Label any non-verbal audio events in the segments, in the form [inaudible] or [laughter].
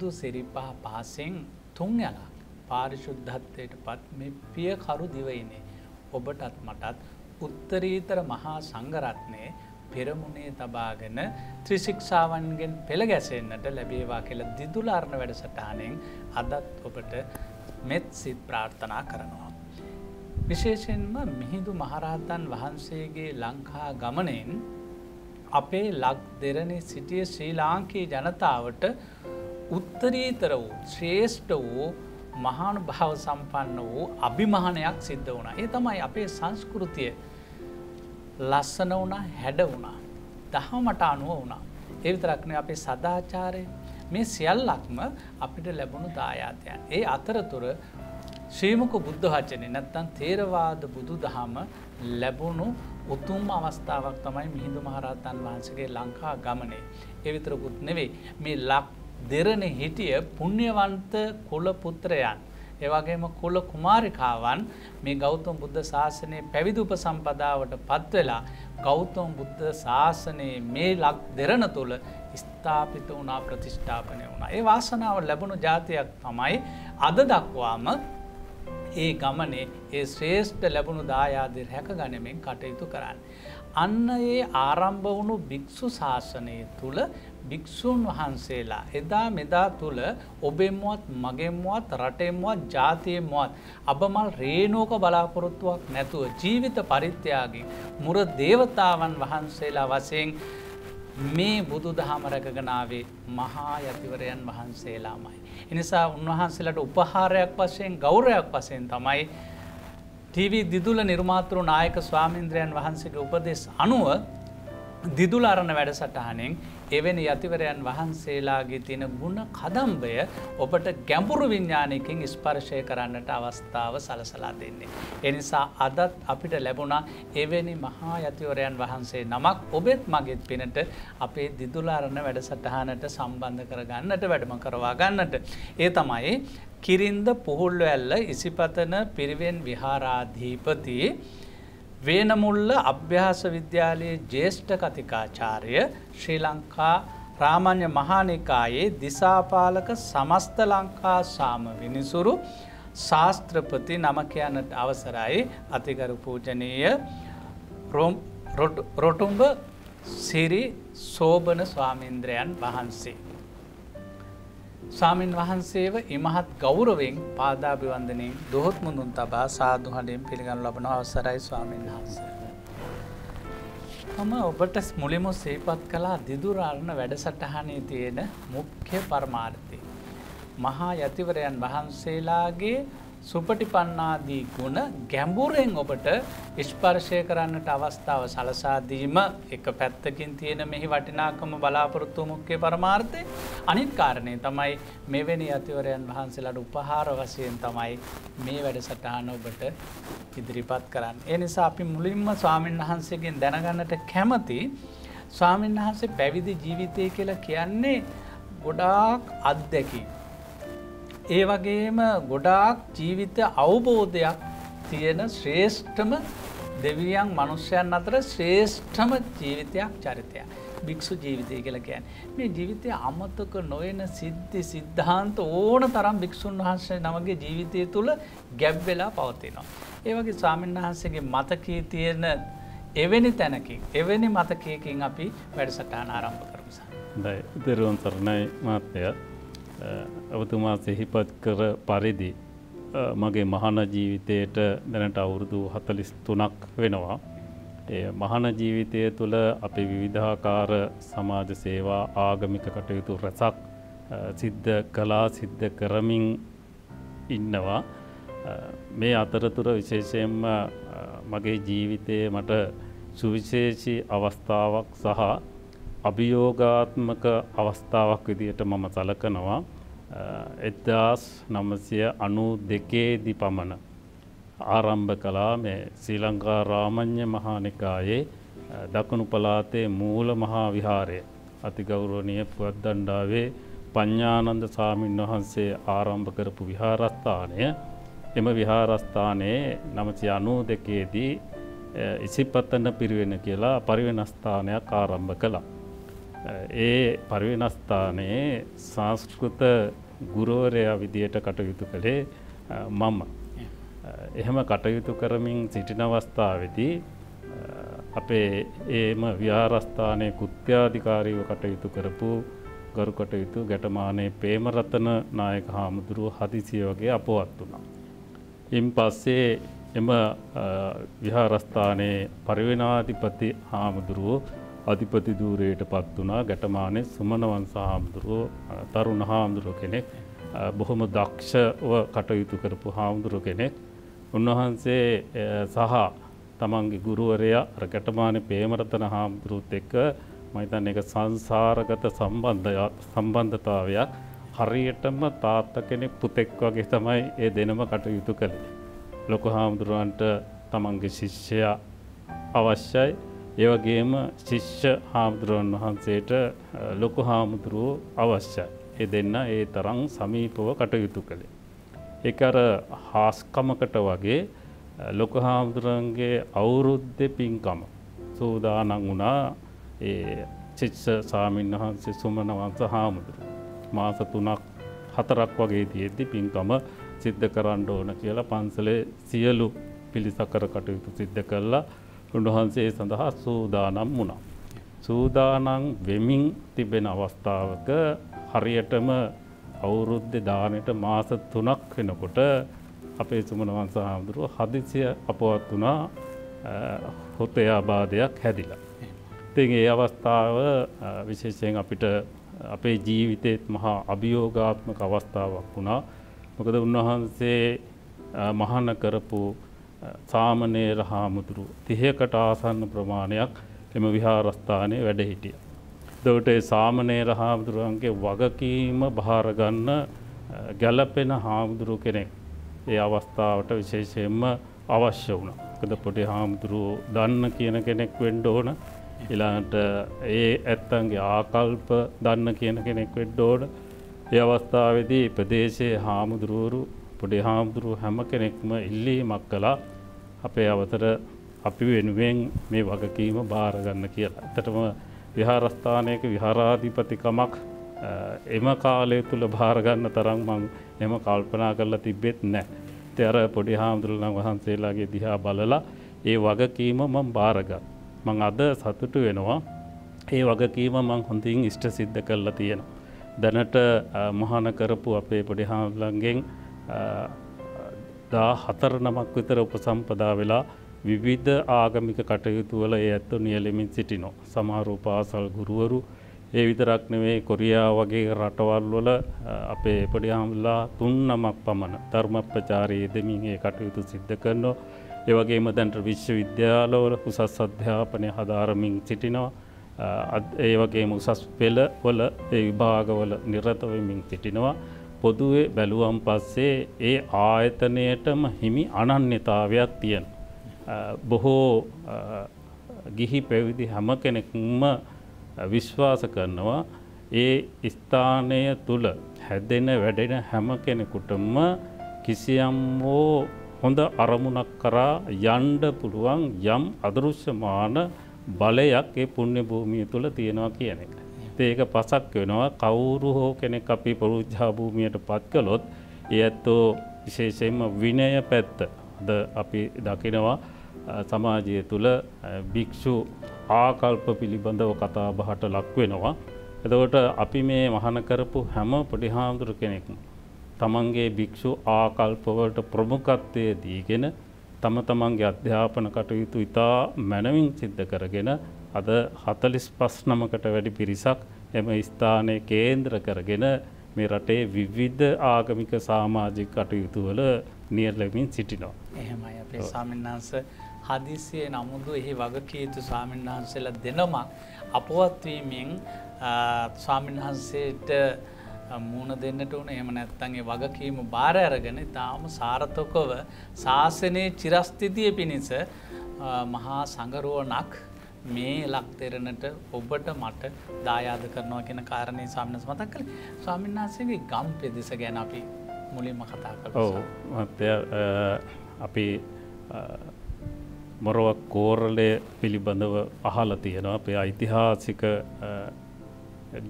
බුදු සිරිපා පාසෙන් තුන් යලක් පාරිශුද්ධත්වයට පත් මේ පියකරු දිවයිනේ ඔබටත් මටත් උත්තරීතර මහා සංගරත්නය පෙරමුණේ තබාගෙන ත්‍රිශික්ෂාවන්ගෙන් පෙළ ගැසෙන්න්නට ලැබේවා කියල දිදුලාරණ වැඩසටානෙන් අදත් ඔබට මෙත් සිත් ප්‍රාර්ථනා කරනවා. විශේෂෙන්ම මිහිදු මහරහතන් වහන්සේගේ ලංකා ගමනෙන් අපේ ලක් දෙරණේ සිටිය ශ්‍රී ලාංකී ජනතාවට උත්තරීතර වූ ශ්‍රේෂ්ඨ වූ මහානු භාව සම්පන්න වූ අභිමහනයක් සිද්ධ වුණ. ඒ තමයි අපේ සංස්කෘතිය ලස්සන වුණා හැඩ වුණා. දහමට අනුව වුණා. ඒවිතරක්න අපේ සදාචාරය මේ සියල්ලක්ම අපිට ලැබුණු දායාතයන්. ඒ අතරතුර ශ්‍රීමක බුද්ධ වචනය නැත්තන් තේරවාද බුදු දහම ලැබුණු උතුම් අවස්ථාවක් තමයි මිහිදු මහරහතන් වහන්සගේ ලංකා ගමනේ. එවිතරකුත් නෙවෙයි මේ ලක් දෙරණ හිටිය පුුණ්්‍යවන්ත කොල පුත්‍රයන්. ඒවගේම කොල කුමාරිකාවන් මේ ගෞතම් බුද්ධ ශාසනය පැවිදුප සම්පදාවට පත්වෙලා ගෞතම් බුද්ධ ශාසනයේ මේ ලක් දෙරණ තුළ ස්ථාපිත වනා ප්‍රතිෂ්ඨාපනය වුණා. ඒ වාසනාව ලැබුණු ජාතියක් තමයි අද දක්වාම ඒ ගමනේ ඒ ශ්‍රේෂ්ඨ ලැබුණු දායාදය රැක ගනමින් කටයුතු කරන්න. අන්න ඒ ආරම්භ වුණු භික්‍ෂු ශාසනය තුළ භික්‍ෂූන් වහන්සේලා එදා මෙදා තුළ ඔබෙමුවත් මගෙමුවත් රටෙමුවත් ජාතියමුවත් අබමල් රේනෝක බලාපොරොත්තුවක් නැතුව ජීවිත පරිත්‍යයාගේ මුර දේවතාවන් වහන්සේලා වසයෙන් මේ බුදු දහම රැකගනාවේ මහා යතිවරයන් වහන්සේලාමයි. එනිසා උන්වහන්සේලට උපහාරයක් වශයෙන් ගෞරයක් වසයෙන් තමයි TV දිදුල නිර්මාතෘ නායක ස්වාමීන්ද්‍රයන් වහන්සේගේ උපදෙස් අනුව දිදුල අරණ වැඩසටහනෙන් එවැනි යතිවරයන් වහන්සේලාගේ තියෙන ගුණ කදම්බය ඔබට ගැඹුරු විඤ්ඥානයකින් ස්පර්ශය කරන්නට අවස්ථාව සලසලා දෙන්නේ. එනිසා අදත් අපිට ලැබුණා එවැනි මහා යතිවරයන් වහන්සේ නමක් ඔබෙත් මගෙත් පිනට අපේ දිදුලාරණ වැඩසටහනට සම්බන්ධ කරගන්නට වැඩම කරවා ගන්නට. ඒ තමයි කිරින්ද පුහුල්ල ඇල්ල ඉසිපතන පිරිවෙන් විහාරාධීපති වේනමුල්ල අභ්‍යාස විද්‍යාලයේ ජේෂ්ඨ කතිකාචාරය ශ්‍රී ලංකා රාමණ්‍ය මහානිකායේ දිසාපාලක සමස්ත ලංකා සාම විනිසුරු ශාස්ත්‍රපති නම කියන්නට අවසරයි අතිකරු පූජනීය රොටුම්ඹ සිරි සෝභන ස්වාමීන්ද්‍රයන් වහන්සේ. ස්වාමින් වහන්සේව ඉමහත් ගෞරවෙන් පාදාභිවන්දනින් දොහොත් මුඳුන් තබා සාදු හඬින් පිළිගනු ලබන අවසරයි ස්වාමීන් වහන්ස. මම ඔබට මුලිමු සේපත් කලා දිදුරාරණ වැඩසටහනේ තියෙන මුඛ්‍ය පරමාර්ථය. මහා යතිවරයන් වහන්සේලාගේ සුපටිපන්නාදී ගුණ ගැඹුරෙන් ඔබට ස්පර්ශය කරන්නට අවස්ථාව සලසාදීම එක පැත්තකින් තියෙන මෙහි වටිනාකම බලාපොරොත්තු මුක්කේ පරමාර්ථය අනිත් කාරණය තමයි මෙවැනි අතිවරයන් වහන්සේලාට උපහාර වසයෙන් තමයි මේ වැඩ සටහන ඔබට ඉදිරිපත් කරන්න. ඒ නිසා අපි මුලින්ම ස්වාමීන් වහන්සේගෙන් දැනගන්නට කැමති ස්වාමීන් වහන්සේ පැවිදි ජීවිතය කියලා කියන්නේ ගොඩාක් අත්දැකී. ඒ වගේම ගොඩාක් ජීවිත අවබෝධයක් තියෙන ශ්‍රේෂ්ඨම දෙවියන් මනුෂ්‍යයන් අතර ශ්‍රේෂ්ඨම ජීවිතයක් චරිතයක්. භික්‍ෂු ජීවිතය කියලා කියැන් මේ ජීවිතය අමතක නොයන සිද්ධි සිද්ධාන්ත ඕන තරම් භික්‍ෂූන් වහන්සේ නමගේ ජීවිතය තුළ ගැබ්වෙලා පවතිනවා. ඒවගේ ස්වාමීන් වහන්සේගේ මතකී තියෙන එවැනි තැනකින් එවැනි මතකයකින් අපි වැඩසටාන ආරම්භ කරමසා. දයි දෙරුවන් සරණයි මාත්‍යය ඔබතුමා සෙහිපත් කර පරිදි මගේ මහන ජීවිතයට දැනට අවුරුදු හතලිස් තුනක් වෙනවා. ඒ මහන ජීවිතය තුළ අපි විවිධාකාර සමාජ සේවා ආගමික කටයුතු රැසක් සිද්ධ කලා සිද්ධ කරමින් ඉන්නවා. මේ අතරතුර විශේෂයෙන්ම මගේ ජීවිතයේ මට සුවිශේෂී අවස්ථාවක් සහ අභියෝගාත්මක අවස්ථාවක් විදියට මම සලකනවා. එදදාස් නමසය අනු දෙකේදි පමණ ආරම්භ කලා මේ ශ්‍රී ලංකා රාමං්්‍ය මහානිකායේ දකුණු පලාතේ මූල මහා විහාරය. අතිගෞරෝණය පුවත්දණ්ඩාවේ පඤ්ඥානන්ද සාමීන් වහන්සේ ආරම්භ කරපු විහාරස්ථානය. එම විහාරස්ථානයේ නමචි අනු දෙකේදී ඉසිපත්තන්න පිරිවෙන කියලා පරිවෙනස්ථානයක් ආරම්භ කළා. ඒ පරිවෙනස්ථානයේ සංස්කෘත ගුරුවරයා විදියට කටයුතු කළේ මම. එහෙම කටයුතු කරමින් සිටින අවස්ථාවදී අපේ ඒම ව්‍යාරස්ථානය කෘත්‍යාධිකාරීව කටයුතු කරපු ගරු කටයුතු ගැටමානයේ පේමරතන නායක හාමුදුරුව හදිසිය වගේ අපවත් වුණා. ඉන් පස්සේ එම විහාරස්ථානයේ පරිවෙනාධිපති හාමුදුරුවෝ අධිපති දූරයට පත් වනා ගැටමානය සුමනවන්ස හාමුදුරුවෝ තරුණ හාමුදුරුව කෙනෙක් බොහොම දක්ෂව කටයුතු කරපු හාමුදුරුව කෙනෙක්. උන්වහන්සේ සහ තමන්ගේ ගුරුවරයා ගැටමාන පේමරතන හාමුදුරුවත් එක්ක මහිතන් එක සංසාරගත සම්බන්ධතාවයක්. හරියටම තාත්ත කෙනෙක් පුතෙක් වගේ තමයි ඒ දෙනම කටයුතු කළේ. ලොක හාමුදුරුවන්ට තමන්ගේ ශිෂ්‍යයා අවශ්‍යයි. ඒවගේම ශිෂ්‍ය හාමුදුරුවන් වහන්සේට ලොකු හාමුදුරුවෝ අවශ්‍යයි. එ දෙන්න ඒ තරං සමීපව කටයුතු කළේ. එකර හාස්කමකට වගේ ලොක හාමුදුරන්ගේ අවුරුද්ධ පින්කම සූදානං වුණා ඒ චිත්ස සාමීන් වහන්සේ සුමන වන්ස හාමුදුරු. මාස තුනක් හතරක් වගේ තියෙද්දි පින්කම සිද්ධ කරන්න ඕන කියලා පන්සලේ සියලු පිළිසකර කටයුතු සිද්ධ කරලා උන්වහන්සේ සඳහා සූදානම් වුණා. සූදානං වෙමින් තිබෙන අවස්ථාවක හරියටම අවුරුද්ධ දානයට මාස තුනක් වෙනකොට අපේ සුමන වන්ස හාමුදුරුව හදිසිය අපවත් වනා හොතයාබාධයක් හැදිලා. ඉතින් ඒ අවස්ථාව විශේෂයෙන් අපිට අපේ ජීවිතයත් මහා අභියෝගාත්මක අවස්ථාවක් වුණා. මොකද උන්වහන්සේ මහන කරපු සාමනේර හාමුදුරු තිහකට ආසන්න ප්‍රමාණයක් එම විහාරස්ථානය වැඩ හිටිය. දවට සාමනේර හාමුදුරුවන්ගේ වගකීම භාරගන්න ගැලපෙන හාමුදුරු කෙනෙක් ඒ අවස්ථාවට විශේෂයෙන්ම අවශ්‍ය වුණ. කද පොටි හාමුදුරුව දන්න කියන කෙනෙක් වෙන්ඩ ඕන ඉලාට ඒ ඇත්තන්ගේ ආකල්ප දන්න කියන කෙනෙක් වෙඩ්ඩෝඩ ඒ අවස්ථාවදී ප්‍රදේශයේ හාමුදුරුවරු පොඩි හාමුදුරුව හැම කෙනෙක්ම ඉල්ලීමක් කලා අපේ අවතර අපි වෙනුවෙන් මේ වගකීම භාරගන්න කියලා. ඇතටම විහාරස්ථානයක විහාරාධිපතිකමක් එම කාලය තුළ භාරගන්න තරම් මං එම කල්පනා කරලා තිබෙත් නෑ. තෙර පොඩි හාමුදුරලන් වහන්සේලාගේ දිහා බලලා ඒ වගකීම මං භාරගත්. මං අද සතුටු වෙනවා ඒ වගකීම මං හොඳින් ඉෂ්ට සිද්ධ කරලා තියෙන. දැනට මහන කරපු අපේ පොඩි හාමුදුලන්ගෙන් දා හතර නමක් විතර උපසම්පදා වෙලා විවිධ ආගමික කටයුතුවල ඒ ඇත්තු නියලෙමින් සිටිනෝ. සමහරු පාසල් ගුරුවරු ඒ විතරක් නෙවේ කොරියා වගේ රටවල් වල අපේ පොඩිහාමුල්ලා තුන් නමක් පමණ ධර්ම ප්‍රචාරයේ දෙමින් ඒ කටයුතු සිද්ධ කරනවා. ඒවගේම දැන්ට විශ්ව විද්‍යාලවල උසස් අධ්‍යාපනය හදාරමින් සිටිනවා. ඒ වගේ උසස් පෙළ වල ඒ විභාගවල නිරතවමින් සිටිනවා. පොදුවේ බැලුවම් පස්සේ ඒ ආයතනයටම හිමි අනන්‍යතාවයක් තියෙන. බොහෝ ගිහි පැවිදි හැම කෙනෙක්ම විශ්වාස කරනවා ඒ ස්ථානය තුළ හැදෙන වැඩෙන හැම කෙනෙකුටම කිසියම් හෝ හොඳ අරමුණක් කරා යන්ඩ පුළුවන් යම් අදෘශ්‍යමාන බලයක් ඒ පුුණ්‍ය භූමිය තුළ තියෙනවා කියන එක. ඒක පසක් වෙනවා කවුරු හෝ කෙනෙක් අපි පරුජ්ජාභූමියයට පත් කළොත් ඒ ඇත්තෝ විශේෂයෙන්ම විනය පැත්ත ද අපි දකිනවා සමාජය තුළ භික්‍ෂු ආකල්ප පිළිබඳව කතා බහට ලක්වෙනවා. එදවට අපි මේ මහන කරපු හැම පොඩිහාමුදුර කෙනෙක්ම. තමන්ගේ භික්‍ෂු ආකල්පවලට ප්‍රමුකත්වය දීගෙන තම තමන්ගේ අධ්‍යාපන කටයුතු ඉතා මැනවින් සිද්ධ කරගෙන අද හතලිස් පස් නමකට වැඩි පිරිසක් එම ස්ථානය කේන්ද්‍ර කරගෙන මේ රටේ විවිධ ආගමික සාමාජික කටයුතුවල නියර්ලමින් සිටිනවා. එහෙමයි අපේ සාමින්නාන්ස හදිසිය නමුදු එහි වගකීතු ස්වාමීන් වහන්සේලා දෙනමක් අපවත්වීමෙන් ස්වාමීන් වහන්සේට මූුණ දෙන්නට වන එම නැත්තන්ගේ වගකීම බාර අරගෙන තාම සාරතොකව ශාසනයේ චිරස්තිතිය පිණිස මහා සඟරුවනක් මේ ලක්තෙරණට ඔබට මට දායාද කරනවා කියෙන කාරණය සාමනස් මතක් කළ? ස්වාමීන් වහන්සේගේ ගම් පෙදෙස ගැන අපි මුලින්ම කතා කළ අපි මොරවක් කෝරලය පිළිබඳව අහල තියෙනවා. අපේ ඓතිහාසික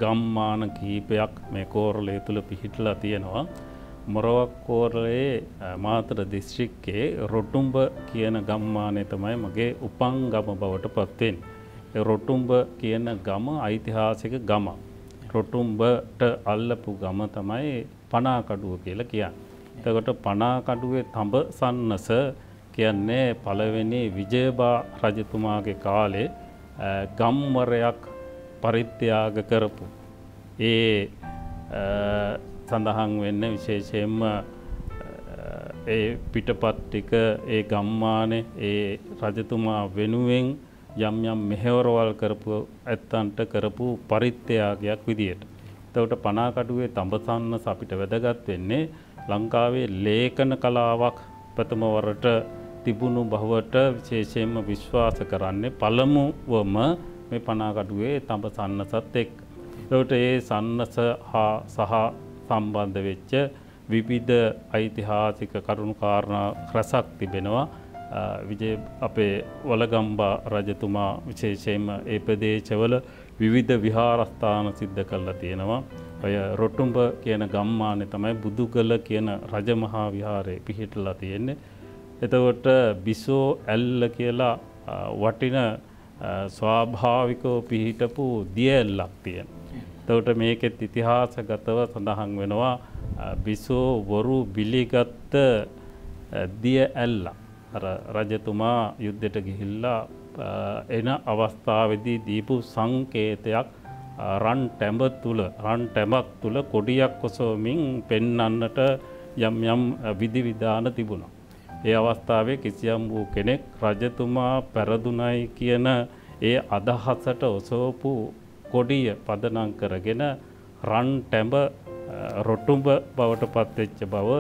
ගම්මාන කීපයක් මේ කෝරලය තුළ පිහිටලා තියෙනවා. මොරවක් කෝරලයේ මාතර දිස්ත්‍රික්කේ රොටුම්බ කියන ගම්මානය තමයි මගේ උපං ගම බවට පත්වෙන්. රොටුම්බ කියන ගම ඓතිහාසික ගම. රොටුම්බට අල්ලපු ගම තමයි පනාකඩුව කියලා කියන්න. එතකොට පනාකඩුවේ තඹ සන්නස කියන්නේ පළවෙනි විජයබා රජතුමාගේ කාලේ ගම්වරයක් පරිත්‍යාග කරපු. ඒ සඳහන් වෙන්න විශේෂයෙන්ම ඒ පිටපත්ටික ඒ ගම්මානේ ඒ රජතුමා වෙනුවෙන් යම් යම් මෙහෙවරවල් කරපු ඇත්තන්ට කරපු පරිත්‍යාගයක් විදියට. තවට පනාකඩුවේ තඹසන්නස අපිට වැදගත් වෙන්නේ ලංකාවේ ලේඛන කලාවක් ප්‍රථමවරට තිබුණු බවට විශේෂයෙන්ම විශ්වාස කරන්නේ පළමුවම මේ පනාකඩුවේ තඹ සන්නසත් එක්. එවට ඒ සන්නස හා සහ සම්බන්ධ වෙච්ච විවිධ ඓතිහාසික කරුණු කාරණා රැසක් තිබෙනවා. විජය අපේ වලගම්බා රජතුමා විශේෂයෙන්ම ඒ ප්‍රදේශවල විවිධ විහාරස්ථාන සිද්ධ කරලා තියෙනවා. ඔය රොටුම්බ කියන ගම්මානේ තමයි බුදුගල කියන රජමහා විහාරය පිහිටලා තියෙන්නේ. එතකොට බිසෝ ඇල්ල කියලා වටින ස්වාභාවිකව පිහිටපු දියඇල්ලක් තියෙන. තවට මේකෙත් ඉතිහාසගතව සඳහන් වෙනවා බිසෝ වරු බිලිගත්ත දිය ඇල්ල රජතුමා යුද්ධට ගිහිල්ලා එන අවස්ථාවදී දීපු සංකේතයක් රන් ටැඹ තුළ රන් ටැමක් තුළ කොඩියක් කොසෝමින් පෙන්නන්නට යම් යම් විධිවිධාන තිබුණා. ඒ අවස්ථාවේ කිසියම් වූ කෙනෙක් රජතුමා පැරදුනයි කියන ඒ අදහසට ඔසෝපු කොඩිය පදනං කරගෙන රන් ටැඹ රොටුම්බ බවට පත්වෙච්ච බව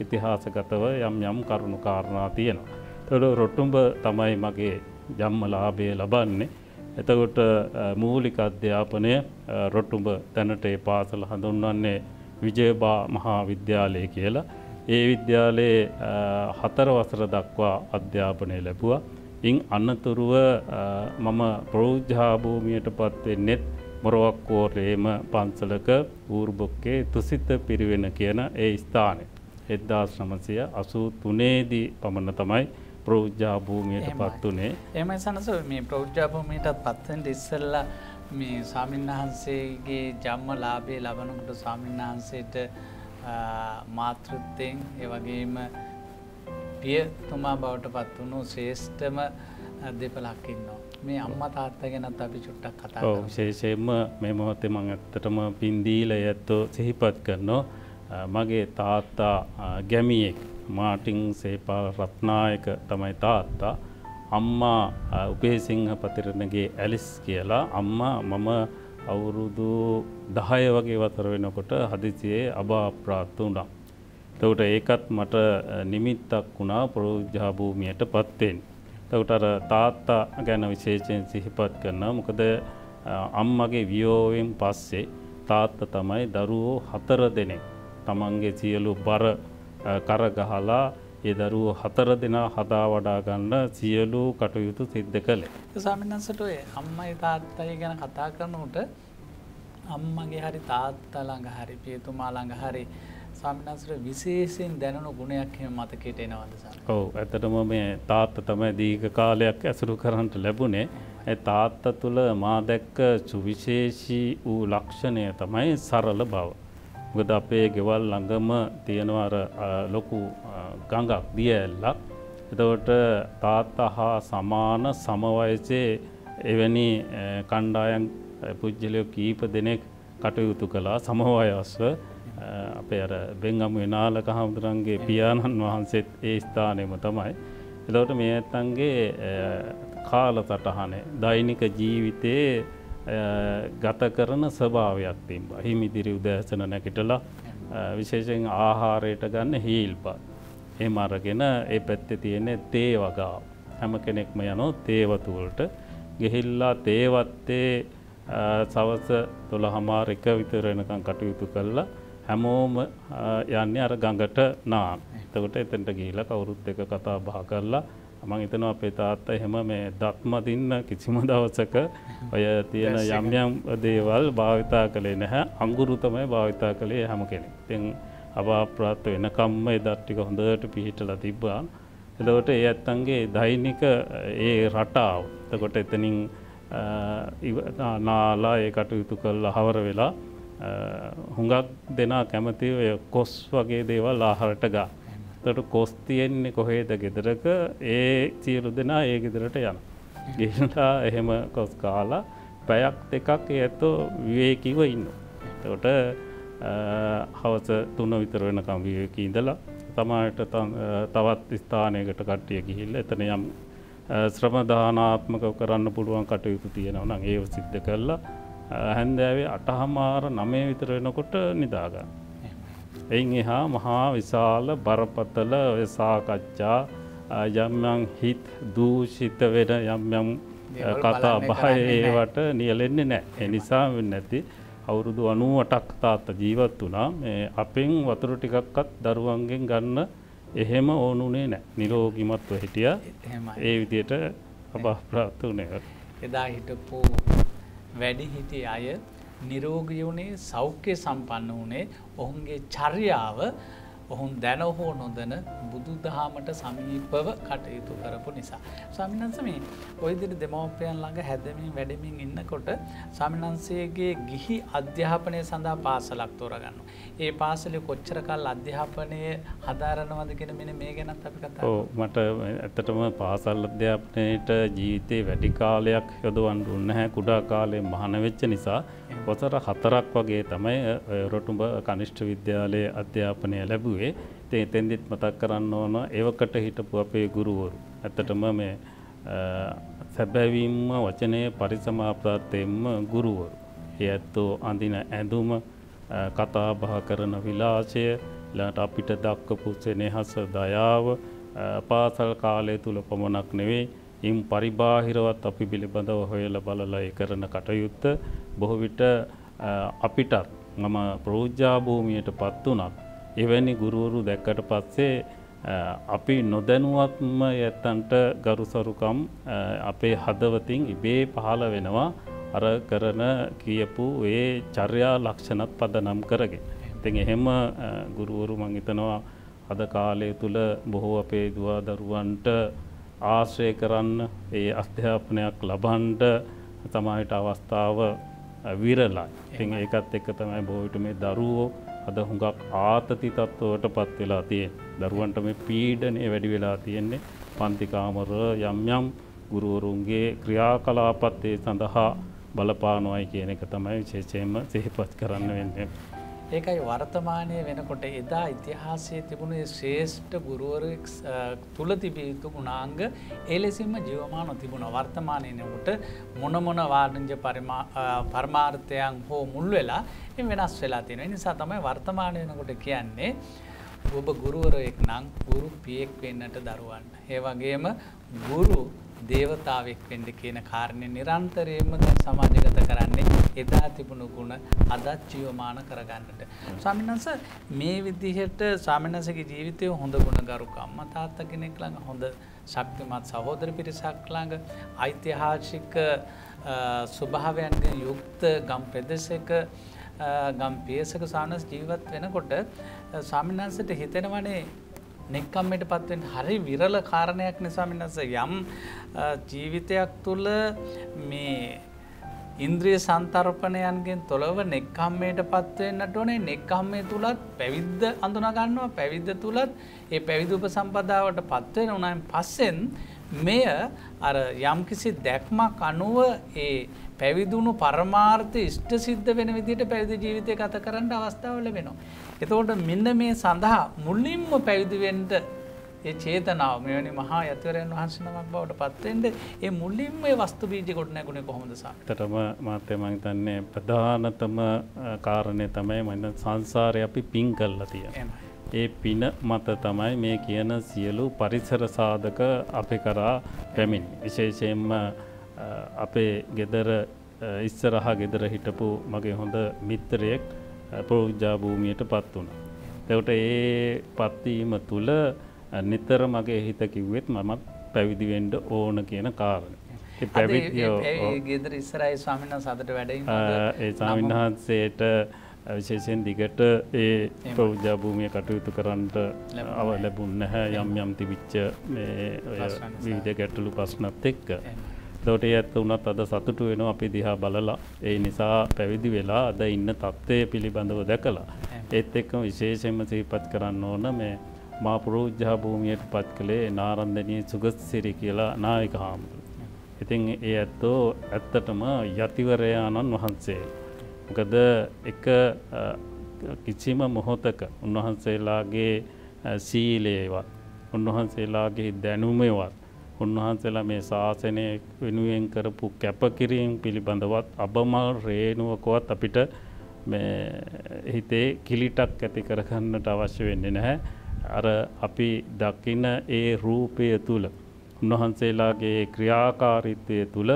ඉතිහාසගතව යම් යම් කරුණු කාරණා තියෙනවා. තොට රොටුම්බ තමයි මගේ ජම්මලාභය ලබන්නේ. එතකොට මූලික අධ්‍යාපනය රොටුම්බ තැනට ඒ පාසල හඳුන්වන්නේ විජයබා මහා විද්‍යාලය කියලා. ඒ විද්‍යාලයේ හතර වසර දක්වා අධ්‍යාපනය ලැබුවා. ඉන් අන්නතුරුව මම ප්‍රෞජ්‍යාභූමියට පත්වෙන්නෙත් මොරවක්කෝරේම පන්සලක ඌර්බොක්කේ තුසිත පිරිවෙන කියන ඒ ස්ථානය. එද්දාස් නමසය අසූ තුනේදී පමණ තමයි ප්‍රෞජ්‍යාභූමියට පත් වනේ. එම සනස මේ ප්‍රෞජ්‍යාභූමියටත් පත්වෙන්ට ඉස්සල්ලා මේ ස්වාමීන් වහන්සේගේ ජම්ම ලාබේ ලබනකට ස්වාමීන් වහන්සේට මාතෘත්තයෙන් ඒවගේම පියතුමා බවට පත් වුණු ශේෂ්ඨම දෙපලක්කින්නවා. මේ අම්ම තාත්ත ගැනත් අපි චුට්ටක් කතා විශේෂයෙන්ම මේ මොහොතේ මං ඇත්තටම පින්දීල ඇත්තෝ සිහිපත් කරනවා. මගේ තාත්තා ගැමියෙක් මාටිං සේපාල් රත්නායක තමයි තාත්තා. අම්මා උපේසිංහ පතිරණගේ ඇලිස් කියලා අම්මා මම අවුරුදු දහය වගේ වතර වෙනකොට හදිසියේ අභාප්‍රාත්ත වුණා. තවට ඒකත් මට නිමිත්තක් වුණා ප්‍රෝජ්‍යාභූමියයට පත්වෙන්. තවට අර තාත්තා ගැන විශේෂයෙන් සිහිපත් කරන මොකද අම්මගේ වියෝවෙන් පස්සේ තාත්ත තමයි දරුවෝ හතර දෙනෙක් තමන්ගේ සියලු බර කරගහලා ඒ දරුවෝ හතර දෙනා හදා වඩා ගන්න සියලු කටයුතු සිද්ධ කළේ. සාමිනන්සට ඔය අම්මයි තාත්තය ගැන කතා කරනට අම්මගේ හරි තාත්තා ළඟ හරි පියතුමා ළඟ හරි සාමිනන්සට විශේෂයෙන් දැනුණු ගුණයක් එම මතකයට එනවද ඔව ඇතටම මේ තාත්ත තමයි දීක කාලයක් ඇසුරු කරන්නට ලැබුණේ තාත්ත තුළ මා දැක්ක සුවිශේෂී වූ ලක්ෂණය තමයි සරල බව. ගොද අපේ ගෙවල් ළඟම තියෙනවර ලොකු ගඟක් දිය ඇල්ලක්. එතවට තාත්තා හා සමාන සමවයසේ එවැනි කණ්ඩායන් පුද්ජලයෝ කීප දෙනෙක් කටයුතු කළා සමවයස්ව අපේ අර බෙංගම විනාලක හාමුදුරන්ගේ පියාණන් වහන්සේත් ඒ ස්ථානයම තමයි. එතවට මේ ඇත්තන්ගේ කාල සටහනේ දෛනික ජීවිතයේ ගත කරන ස්වභාවයක් තිම්බ හිමිදිරි උදෑසන නැකිටලා විශේෂෙන් ආහාරයට ගන්න හීල්පත්. එම අරගෙන ඒ පැත්තෙ තියෙන්නේ තේ වගාව. හැම කෙනෙක්ම යනෝ තේවතුවලට ගෙහිල්ලා තේවත්තේ සවස තුළ හමාර එක විතරෙනකං කටයුතු කල්ලා හැමෝම යන්නේ අර ගඟට නාන්. එතකොට එතැන්ට ගිහිලා කවුරුත් එක කතා බහ කරලා මං හිතනවා අපේ තාත්තා එහෙම මේ දත්මදින්න කිසිම දවසක ඔය තියෙන යම් යම් දේවල් භාවිතා කළේ නැහැ අංගුරු තමයි භාවිතා කළේ හැම කෙනෙක්. ඉතින් අභාප්‍රාප්ත වෙනකම්ම ඒ දත් ටික හොඳට පිහිටලා තිබ්බා. එතකොට ඒ ඇත්තන්ගේ දෛනික ඒ රටාව. එතකොට එතනින් නාලා ඒ කටයුතු කළා හවර වෙලා හුඟක් දෙනා කැමති ඔය කොස් වගේ දේවල් ආහාරට ගා. තොට කොස් තියෙන්නේ කොහේද ගෙදරක ඒ සියලු දෙනා ඒ ගෙදරට යන. ගිහිලා එහෙම කොස් කාලා පැයක් දෙකක් ඇත්තෝ විවේකිව ඉන්න. තොට හවස තුන විතර වෙනකම් විවේකී ඉඳලා තමාට තවත් ස්ථානයකට කට්ටිය ගිහිල්ල එතන යම් ශ්‍රමදානාත්මක කරන්න පුළුවන් කටයුතු තියෙනව නම් ඒ සිද්ධ කරලා හැන්දෑවේ අටහමාර නමය විතර වෙනකොට නිදාගන්න. එයින් එහා මහා විශාල බරපතල සාකච්ඡා යම්යම් හිත් දූෂිත වෙන යම්යම් කතා බහයවට නියලෙන්නේ නෑ. එනිසා නැති අවුරුදු අනුවටක් තාත්ත ජීවත් වුණා. මේ අපෙන් වතුර ටිකක්කත් දරුවන්ගෙන් ගන්න එහෙම ඕනුනේ නෑ නිරෝගිමත්ව හිටිය. ඒ විදියට අභාප්‍රාත්ත වනේ එදා හිටපු වැඩි හිටිය අය නිරෝගී වුණේ සෞඛ්‍ය සම්පන්න වුණේ ඔහුන්ගේ චර්යාව ඔහුන් දැන හෝ නොදන බුදු දහමට සමීපව කටයුතු කරපු නිසා. ස්වාමිනන්ස මේ ඔයදිරි දෙමවපයන් ළඟ හැදමින් වැඩමින් ඉන්නකොට සමිනන්සේගේ ගිහි අධ්‍යාපනය සඳහා පාසලක් තෝරගන්න. ඒ පාසලි කොච්චරකල් අධ්‍යාපනය හදාරනවදගෙන මෙන මේ ගැනත් අපි කතා මට ඇත්තටම පාසල් අධ්‍යාපනයට ජීවිතේ වැඩි කාලයක් යොදවන් දුන්න හැ කුඩා කාලේ මහන වෙච්ච නිසා පොසර හතරක් වගේ තමයි රොටුඹ කනිෂ්ඨ විද්‍යාලයේ අධ්‍යාපනය ලැබුවේ තේ තෙන්දිත් මතක් කරන්න ඕන ඒවකට හිටපු අපේ ගුරුවරු. ඇත්තටම මේ සැබැවීම්ම වචනය පරිසමාප්‍රාත්තයෙන්ම ගුරුවරු. ඒ ඇත්තෝ අඳින ඇඳුම කතා බහ කරන විලාශය ලට අපිට දක්කපු සෙනෙහස දයාව පාසල් කාලය තුළ පමණක් නෙවෙයි ඉම් පරිබාහිරවත් අපි පිළිබඳව හොයල බලලා කරන කටයුත්ත බොහොවිට අපිටත් මම ප්‍රෝජ්ජාභූමියයට පත් වනත් එවැනි ගුරුවරු දැක්කට පස්සේ අපි නොදැනුවත්ම ඇත්තන්ට ගරුසරුකම් අපේ හදවතින් ඉබේ පහළ වෙනවා. අර කරන කියපු ඒ චර්යා ලක්ෂණත් පද නම් කරගෙන. ඉතින් එහෙම ගුරුවරු මංහිතනවා අද කාලය තුළ බොහෝ අපේ දවා දරුවන්ට ආශ්‍රය කරන්න ඒ අධ්‍යාපනයක් ලබන්ඩ තමයිට අවස්ථාව විරලා ඉතින් ඒකත් එක්ක තමයි බෝවිට මේ දරුවෝ අද හුඟක් ආතති තත්ත්වට පත් වෙලා තියෙන් දරුවන්ට මේ පීඩනය වැඩි වෙලා තියෙන්නේ පන්තිකාමර යම් යම් ගුරුවරුන්ගේ ක්‍රියා කලාපත්තේ සඳහා බලපානුවයි කියන එක තමයි විශේෂයෙන්ම සිහිපත් කරන්න වෙන්නේ. ඒකයි වර්තමානය වෙනකොට එදා ඉතිහාසය තිබුණේ ශ්‍රේෂ්ඨ ගුරුවරෙක් තුළ තිබියයුතු ගුණාංග එලෙසින්ම ජීවමාන තිබුණ වර්තමානයනකොට මොනමොන වාර්ණජ පරමාර්ථයන් හෝ මුල් වෙලා එ වෙනස් වෙලා තියෙන නිසා තමයි වර්තමානය වෙනකොට කියන්නේ ඔබ ගුරුවරයෙක් නං ගුරු පියෙක් වෙන්නට දරුවන්. ඒ වගේම ගුරු දේවතාවෙක් වෙන්ඩ කියන කාරණය නිරන්තරයෙන්ම සමාජගත කරන්නේ එදා තිබුණු ගුණ අදත් ජීවමාන කරගන්නට. ස්වාමිනස මේ විදිහට ස්වාමිනසගේ ජීවිතය හොඳ ගුණ ගරුකම්ම තාත්ත කෙනෙක් ළඟ හොඳ ශක්තිමත් සහෝදර පිරිසක් ළඟ ඓතිහාශික ස්වභාවයන්ගෙන් යුක්ත ගම් පෙදෙසක ගම් පියසක සානස් ජීවත් වෙනකොට ස්වාමිනන්සට හිතෙනවනේ නෙක්කම්මට පත්වෙන් හරි විරල කාරණයක් නිසාමිනස යම් ජීවිතයක් තුළ මේ ඉන්ද්‍රිය සන්තර්පණයන්ගෙන් තොළව නෙක්කම්මයට පත්වෙන්නට ඕනේ නෙක්කම්මේ තුළත් පැවිද්ධ අඳුනගන්නවා පැවිද්ධ තුළත් ඒ පැවිදුප සම්පදාවට පත්වෙන උනයින් පස්සෙන් මෙය අර යම්කිසි දැක්මක් අනුව ඒ පැවිදුණු පරමාර්ථ ඉෂ්ට සිද්ධ වෙන විදිට පැවිදි ජීවිතය ගත කරන්න අවස්ථාවල වෙනවා. එතකොට මෙන්න මේ සඳහා මුල්ලින්ම පැවිදිවෙන්ට ඒ චේතනාව මෙවැනි මහා ඇතවරයන් වහන්සනමක් බවට පත්වෙන්ට ඒ මුල්ලින්ම වස්තු බීජ කොට නැගුණ කොහොමදසා. තරම මාත්‍ය මහිතන්නේ ප්‍රධානතම කාරණය තමයි මන්න සංසාරය අපි පින් කල්ලා තිය. ඒ පින මත තමයි මේ කියන සියලු පරිසර සාධක අපි කරා පැමිණි. විශේෂයෙන්ම අපේ ගෙදර ඉස්සරහා ගෙදර හිටපු මගේ හොඳ මිත්‍රයෙක් ප්‍රෝජ්ජාභූමියයට පත් වුණ. තැවට ඒ පත්වීම තුළ නිතර මගේ හිත කිව්වෙත් මමත් පැවිදිවෙන්ඩ ඕන කියන කාරණ. ගෙදර ඉස්සරයි ස්වාමින සතට වැඩ ඒ ස්වාමින් වහන්සේට විශේෂයෙන් දිගට ඒ ප්‍රෞජාභූමිය කටයුතු කරන්නට අව ලැබුන්න හැ යම් යම් තිවිච්ච විවිධ ගැටලු ප්‍රශ්නත් එක්ක. දොට ඇත්ත වනත් අද සතුටු වෙන අපි දිහා බලලා. ඒ නිසා පැවිදි වෙලා අද ඉන්න තත්ත්වය පිළිබඳව දැකලා. ඒත් එක්කම විශේෂෙන්ම සිහිපත් කරන්න ඕන මේ මා පුරෝජ්ජා භූමියයට පත් කළේ නාරන්දනී සුගත් සිරි කියලා නායක හාමුදුරු. ඉතින් ඒ ඇත්තෝ ඇත්තටම යතිවරයාණන් වහන්සේ. මොකද එක කිසිම මොහොතක උන්වහන්සේලාගේ සීලේවත් උන්වහන්සේලාගේ දැනුමවත් උන්වහන්සේලා මේ ශාසනය වෙනුවෙන් කරපු කැපකිරීම් පිළිබඳවත් අබමල් රේනුවකොවත් අපිට හිතේ කිලිටක් ඇති කරගන්නට අවශ්‍ය වෙන්නේ නැහැ. අර අපි දකින ඒ රූපය තුළ උන්වහන්සේලාගේ ක්‍රියාකාරිත්වය තුළ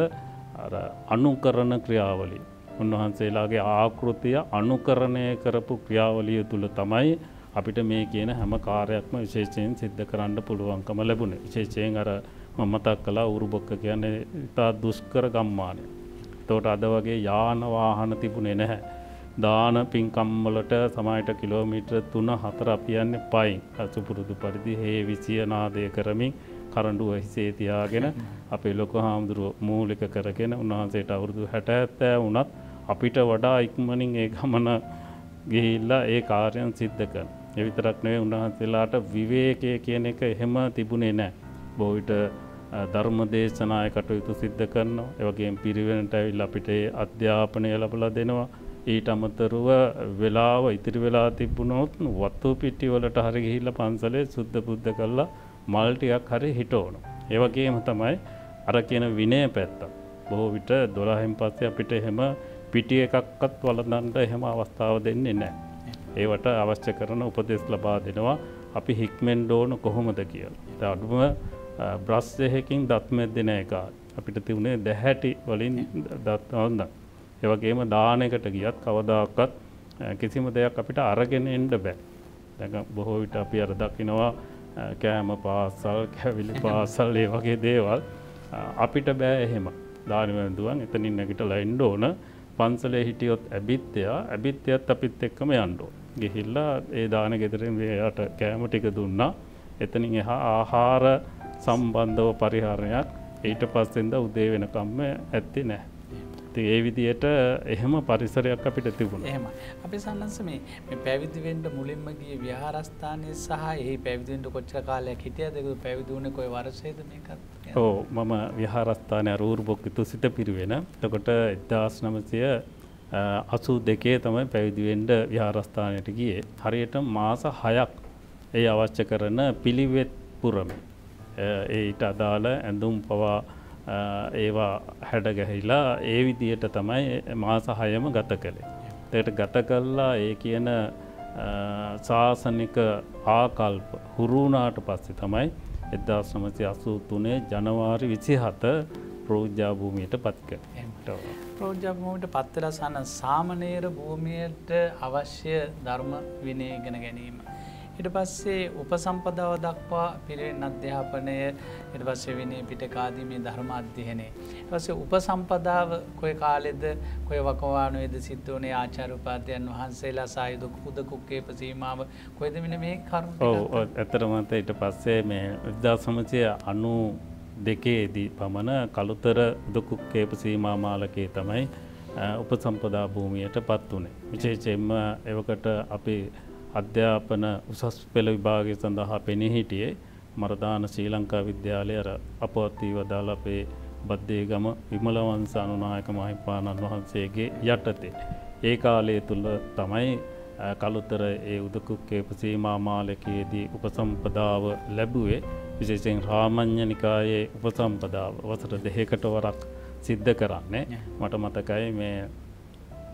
අනුකරණ ක්‍රියාවලි. උන්වහන්සේලාගේ ආකෘතිය අනුකරණය කරපු ක්‍රියාවලිය තුළ තමයි අපිට මේ කියන හැම කාරයක්ම විශේෂයෙන් සිද්ධ කරන්න පුළුවන්කම ලැබුණ විශේෂයෙන් අර මමතක් කලා උරුබොක්ක කියන්නේ ඉතා දුෂ්කර ගම්මානය. තෝට අද වගේ යානවාහන තිබුණේ නැහැ. දාන පින්කම්වලට සමයිට කිලෝමීට්‍ර තුන හතර අපියන්න පයින් අසුපුරුදු පරිදි හේ විසියනාදය කරමින් කරඩුව හිසේ තියාගෙන අපේ ලොක හාමුදුරුව මූලික කරගෙන උන්වහන්සේට අවුරුදු හැට ඇත්තෑ වනත් අපිට වඩා ඉක්මනින් ඒ ගමන ගිහිල්ලා ඒ කාර්යන් සිද්ධ කර. එවිතරක් නේ උන්වහන්සේලාට විවේකය කියන එක එහෙම තිබුණේ නෑ. බොවිට ධර්ම දේශනාය කටයුතු සිද්ධ කරනවා එවගේ පිරිවෙනට ඇවිල් අපිට අධ්‍යාපනය ලබල දෙනවා ඊට අමතරුව වෙලාව ඉතිරි වෙලා තිබුණොත් වත්තු පිට්ටිවලට හරි ගිහිල්ල පන්සලේ සුද්ධ පුද්ධ කරලා මල්ටියක් හරි හිටෝන. ඒවගේම තමයි අර කියන විනය පැත්ත. බොහෝ විට දොලාහෙම් පස්සේ අපිට එහෙම පිටිය එකක්කත් වලදන්ට එහෙම අවස්ථාව දෙන්නේ නෑ. ඒවට අවශ්‍ය කරන උපදෙස් ලබා දෙනවා අපි හික්මෙන් ඩෝන කොහොමද කියලා. අඩුම බ්‍රස්්යහකින් දත්මැත් දෙන එක අපිට තිවුණේ දැහැටි වලින් දත්වන්න. ඒවගේම දානකට ගියත් කවදක්කත් කිසිම දෙයක් අපිට අරගෙන එන්ඩ බෑ. දැක බොහෝ විට අපි අර දකිනවා කෑම පාසල් කැවිලි පාසල් ඒ වගේ දේවල් අපිට බෑ එහෙම ධානවැදුවන් එතනින් නැගිට ලයින්ඩ ඕන පන්සලේ හිටියොත් ඇබිත්‍යයා ඇබිත්‍යයත් අපිත් එක්කම යන්ඩෝ. ගිහිල්ලා ඒ දාන ගෙදරින් වයට කෑම ටික දුන්නා එතනින් එහා ආහාර සම්බන්ධව පරිහරණයක් ඊට පස්සෙන්ද උදේ වෙනකම්ම ඇත්ති නෑ. ඒ විදියට එහෙම පරිසරයක් අපිට තිබුණ. එහම අපි සන්නස මේ පැවිදිවෙන්ට මුලින්ම ගිය විහාරස්ථානය සහ ඒ පැවිදිෙන්ට කොච්ච කාලයක් හිටිය දෙක පැවිදුවන කොයි වරසේද මේකත්? ඕ මම විහාරස්ථානය රූර් බොක් තු සිත පිරිවෙන තකොට එදදාස් නමසය අසු දෙකේ තමයි පැවිදිවෙන්ඩ විහාරස්ථානයට ගියේ. හරියට මාස හයක් ඒ අවශ්‍ය කරන පිළිවෙත් පුරම. ඒට අදාළ ඇඳුම් පවා ඒවා හැඩගැහිලා ඒ විදියට තමයි මාසහයම ගත කළේ. තයට ගත කල්ලා ඒ කියන ශාසනික ආකල්ප හුරුණාට පස්සෙ තමයි එදදා සමසය අසූ තුනේ ජනවාරි විසි හත ප්‍රෝජ්ජාභූමියට පත්ක. ප්‍රෝජ්ජාභූමිට පත්තරසන්න සාමනේර භූමියයට අවශ්‍ය ධර්ම විනයගෙන ගැනීම. ඉට පස්සේ උපසම්පදාව දක්වා පිරෙන් අධ්‍යාපනය එට පස්සේ විනේ පිටකාදීමේ ධර්ම අධ්‍යයනේ. පස්සේ උපසම්පදාව කොය කාලෙද කොය වකවානුවේද සිද්ධෝනේ ආචාරපාතයන් වහන්සේලා සායුද කුදකුක්කේ පසීමාව කොයද මෙන මේ කරු ඇතරමත ඊට පස්සේ මේ විද්දා සමචය අනු දෙකේදී පමණ කළුතර දුකුක්කේප සීමාමාලකේ තමයි උපසම්පදා භූමියයට පත් වනේ. විශේෂෙන්ම එවකට අපි අධ්‍යාපන උසස් පෙළ විභාගය සඳහා පෙනී හිටියේ මරදාන ශ්‍රී ලංකා විද්‍යාලය අර අපවත්වී වදාල අපේ බද්ධයගම විමලවන්ස අනුනායක මහිපාණන් වහන්සේගේ යටතේ. ඒ කාලය තුළ තමයි කළුතර ඒ උදකුක්කේ පසීමා මාලකයේදී උපසම්පදාව ලැබුවේ. විශේෂෙන් රාමං්ඥනිකායේ උපසම්පදාව. වසර දෙහෙකට වරක් සිද්ධ කරන්නේ. මට මතකයි මේ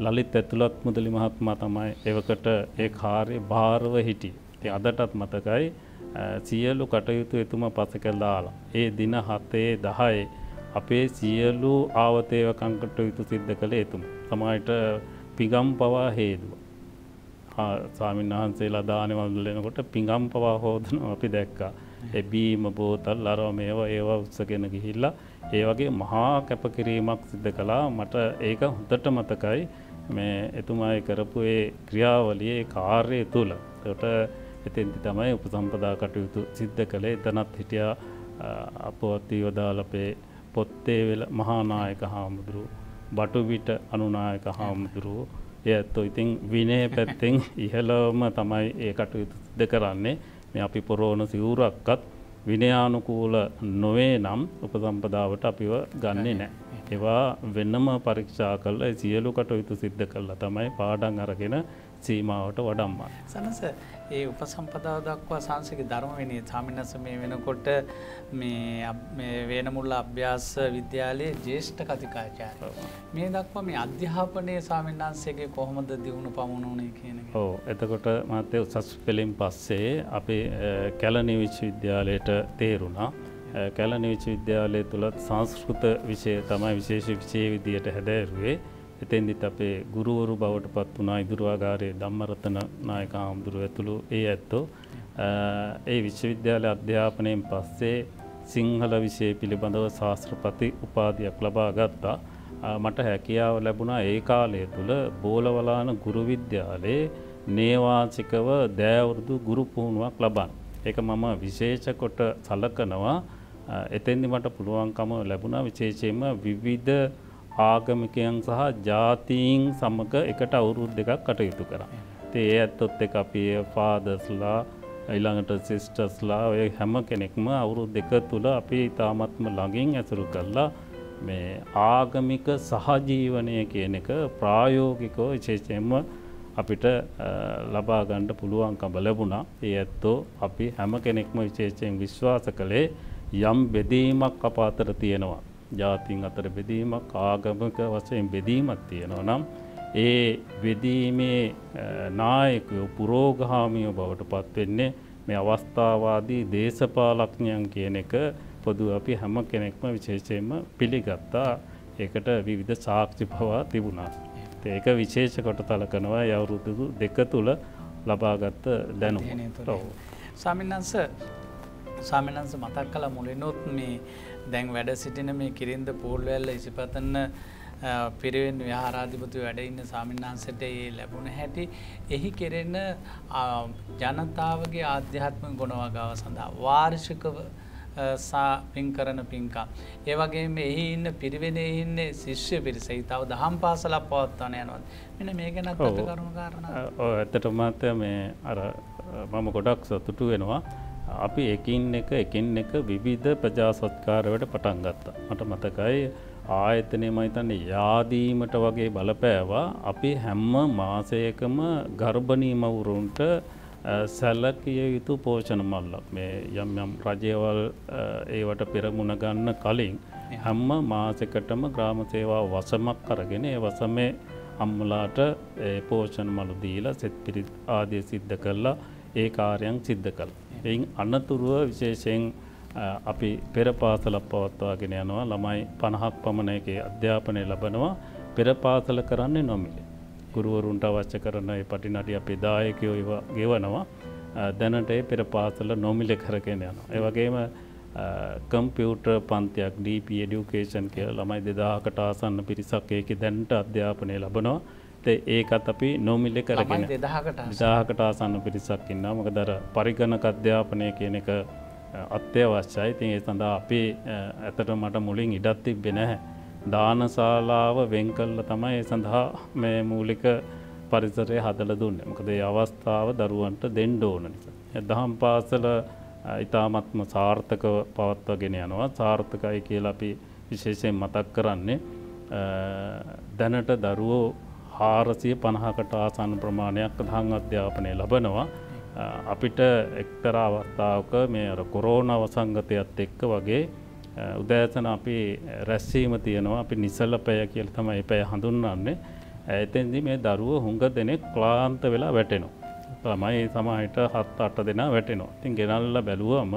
ලලිත් ඇතුළත් මුදලි මහත්මා තමයි එවකට ඒ කාර්ය භාරව හිටිය. ති අදටත් මතකයි සියලු කටයුතු එතුම පස කල්දාලා. ඒ දින හත්තේ දහයි අපේ සියලු ආවතේව කංකට යුතු සිද්ධ කළ එතුම. සමයිට පිගම් පවා හේදුව. සාමීන් වහන්සේලා දානවල්ලෙනකොට පිඟම් පවා හෝදන අපි දැක්කා. එබීම බෝතල් අරව මේවා ඒවා උත්සගෙන ගිහිල්ලා ඒ වගේ මහා කැපකිරීමක් සිද්ධ කළා මට ඒක හොඳට මතකයි මේ එතුමායි කරපු ඒ ක්‍රියාවලියේ කාර්යය තුළ. තොට එතෙන්ති තමයි උපසම්පදා කටයුතු සිද්ධ කළේ. එතනත් හිටියා අපවත්ති යොදාලපේ පොත්තේ වෙල මහානායක හාමුදුරු බටුවිට අනුනායක හාමුදුරුව. එය ඇත්තෝ ඉතින් විනය පැත්තෙන් [laughs] ඉහලවම තමයි ඒ කටයුතු සිද්ධ කරන්නේ. මේ අපි පොරෝණ සිවුරක්කත් විනයානුකූල නොවේ නම් උපසම්පදාවට අපිව ගන්නේ නෑ. ඒවා වෙන්නම පරීක්ෂා කල්ල සියලු කටයුතු සිද්ධ කල්ලා තමයි පාඩන් අරගෙන සීමාවට වඩම්මා. සනස ඒ උපසම්පදාව දක්වා සංසක ධර්මවෙනේ සාමිනස මේ වෙනකොට මේ වේනමුල්ල අභ්‍යාස විද්‍යාලයේ ජේෂ්ඨ කතිකාචාර. මේ දක්වා මේ අධ්‍යාපනය සාමින්නාන්සේගේ කොහොමද දියුණු පමුණුනේ කියන. ඕ එතකොට මතය උසස් පෙළින් පස්සේ අපේ කැලනි විච් විද්‍යාලයට තේරුණා. කැලනි විච් විද්‍යාලය තුළත් සංස්කෘත විෂය තමයි විශේෂ විෂය විදියට හැදෑරුවේ එතෙන්දිත් අපේ ගුරුවරු බවට පත් වනා ඉදුරවාගාරයේ දම්මරතන නායක හාමුදුරුව ඇතුළු ඒ ඇත්තෝ ඒ විශ්වවිද්‍යාල අධ්‍යාපනයෙන් පස්සේ සිංහල විෂය පිළිබඳව ශාස්ත්‍රපති උපාධයක් ලබා ගත්තා. මට හැකියාව ලැබුණා ඒ කාලය තුළ බෝලවලාන ගුරු විද්‍යාලයේ නේවාචිකව දෑවුරුදු ගුරු පුහුණුවක් ලබන්. ඒක මම විශේෂ කොට සලකනවා එතෙන්දි මට පුළුවන්කම ලැබුණා විශේෂයෙන්ම විවිධ ආගමිකයන් සහ ජාතීන් සමඟ එකට අවුරුද් දෙකක් කටයුතු කරා. ඒ ඇත්තොත් එක අපි ෆාදස්ලා ඊළඟට සිිස්ටස්ලා ඔය හැම කෙනෙක්ම අවුරුද් දෙක තුළ අපි ඉතාමත්ම ළඟින් ඇසුරු කරලා මේ ආගමික සහජීවනය කියන එක ප්‍රායෝගිකෝ විශේෂයෙන්ම අපිට ලබා ගණ්ඩ පුළුවන්කම ලැබුණා ඒ ඇත්තෝ අපි හැම කෙනෙක්ම විශේෂයෙන් විශ්වාස කළේ යම් බෙදීමක් අප අතර තියෙනවා. ජාතින් අතර බෙදීමක් ආගමක වසයෙන් බෙදීමක් තියෙනවා නම් ඒ වෙදීමේ නායකයෝ පුරෝගහාමියෝ බවට පත්වෙන්නේ මේ අවස්ථාවාදී දේශපාලක්ඥයන් කියන එක පොදු අපි හැම කෙනෙක්ම විශේෂයෙන්ම පිළිගත්තා. ඒකට විවිධ සාක්ෂි පවා තිබුණා. ඒක විශේෂ කොට තලකනවා යවුරුදුදු දෙක තුළ ලබාගත්ත දැනු. සාමින්නන්ස සාමිනන්ස මතක් කළ මුලිනොත් මේ දැන් වැඩ සිටින මේ කිරින්ද පූල්වැල්ල ඉසිපතන්න පිරිවෙන් ව්‍යහාරාධිපතු වැඩඉන්න සාමින්නාන්සට ඒ ලැබුණ හැටි. එහි කෙරෙන ජනතාවගේ ආධ්‍යාත්ම ගොනවගාව සඳහා වාර්ෂිකව පින් කරන පින්කා. ඒවගේ එහි ඉන්න පිරිවෙනේ ඉන්න ශිෂ්‍ය පිරිස. තව දහම් පාසලක් පවත්වන යනවත් මෙන මේ ගැනත් කරුණු කාරණ. ඇත්තට මාත්‍ය මේ අර මම ගොඩක් සතුටු වෙනවා අපි එකින් එක එකින් එක විවිධ ප්‍රජාසත්කාරවට පටන් ගත්තා. මට මතකයි ආයතනය මහිතන්නේ යාදීමට වගේ බලපෑවා අපි හැම්ම මාසයකම ගර්භනීමවුරුන්ට සැලකිය යුතු පෝෂණ මල්ලක් මේ යම් යම් රජයවල් ඒවට පෙරමුණ ගන්න කලින් හැම්ම මාසකටම ග්‍රාම සේවා වසමක් කරගෙන ඒ වසමේ අම්මලාට පෝෂණ මලු දීලා සෙත් පිරිත් ආදිය සිද්ධ කරලා ඒ කාර්යන් සිද්ධ කළ. එයින් අන්නතුරුව විශේෂයෙන් අපි පෙරපාසලක් පවත්වාගෙන යනවා ළමයි පණහක් පමණ එක අධ්‍යාපනය ලබනවා පෙරපාසල කරන්නේ නොමිලේ. ගුරුවරුන්ට අවශ්‍ය කරන පටිනටිය අපේ දායකයෝ ගෙවනවා දැනට පෙරපාසල නොමිල කරගෙන යනවා. ඒවගේම කම්පියුටර් පන්තියක් DP ඩියුකේෂන් කිය ළමයි දෙදාකට ආසන්න පිරිසක් ඒක දැන්ට අධ්‍යාපනය ලබනවා ඒකත් අපි නොමිල්ල කරගෙන දාහකට ආසන්න. පිරිසක් ඉන්න මක දර පරිගණක අධ්‍යාපනය කියන එක අත්‍යවශ්‍යයි. තින් ඒ සඳහා අපේ ඇතට මට මුලින් ඉඩත් තිබ්බෙ නැහැ. දානශාලාව වෙන්කල්ල තමයි ඒ සඳහා මේ මූලික පරිසරය හදල දුන්න. මොකද අවස්ථාව දරුවන්ට දෙන්ඩෝන නිසා. එදහම් පාසල ඉතාමත්ම සාර්ථක පවත්වගෙන යනවා. සාර්ථකයි කියලා අපි විශේෂයෙන් මතක් කරන්නේ. දැනට දරුවෝ හාරසිය පණහකට ආසන්න ප්‍රමාණයක් දහං අධ්‍යාපනය ලබනවා අපිට එක්තර අවස්ථාවක මේ අර කොරෝන අවසංගතයත් එක්ක වගේ උදෑසන අපි රැස්සීම තියෙනවා අපි නිසල්ල පැය කියල තමයි පැය හඳුන්වන්නේ ඇතෙන්දි මේ දරුව හුඟ දෙනෙක් ක්ලාන්ත වෙලා වැටෙනවා. තමයි සමහිට හත් අට දෙනා වැටෙනවා. තින් ගෙනල්ල බැලුවම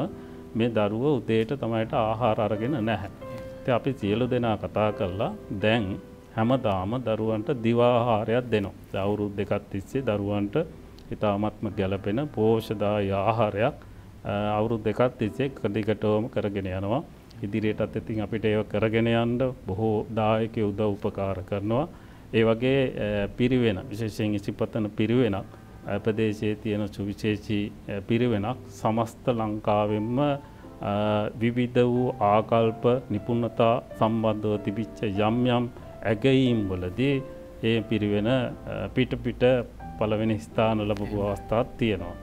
මේ දරුව උදේට තමයිට ආහාර අරගෙන නැහැ. අපි සියලු දෙනා කතා කරලා දැන් හැමදාම දරුවන්ට දිවාහාරයක් දෙනවා. අවුරුද් දෙකත් තිස්සේ දරුවන්ට ඉතාමත්ම ගැලපෙන පෝෂදාය ආහාරයක් අවුරුදු දෙකත් තිස්සේ කදිකටවම කරගෙන යනවා. ඉදිරියටත් ඉතින් අපිට ඒ කරගෙන යන්න බොහෝ දායකය උදව් උපකාර කරනවා. ඒ වගේ පිරිවෙන විශේෂයෙන් ඉසිපතන පිරිවෙනක් ප්‍රදේශයේ තියෙන සුවිශේෂී පිරිවෙනක් සමස්ත ලංකාවෙන්ම විවිධ වූ ආකල්ප නිපුණතා සම්බන්ධව තිබිච්ච යම් යම් ඇගයීම් වලදී ඒ පිරිවෙන පිට පිට පළවෙනි ස්ථාන ලබපු අවස්ථාත් තියෙනවා.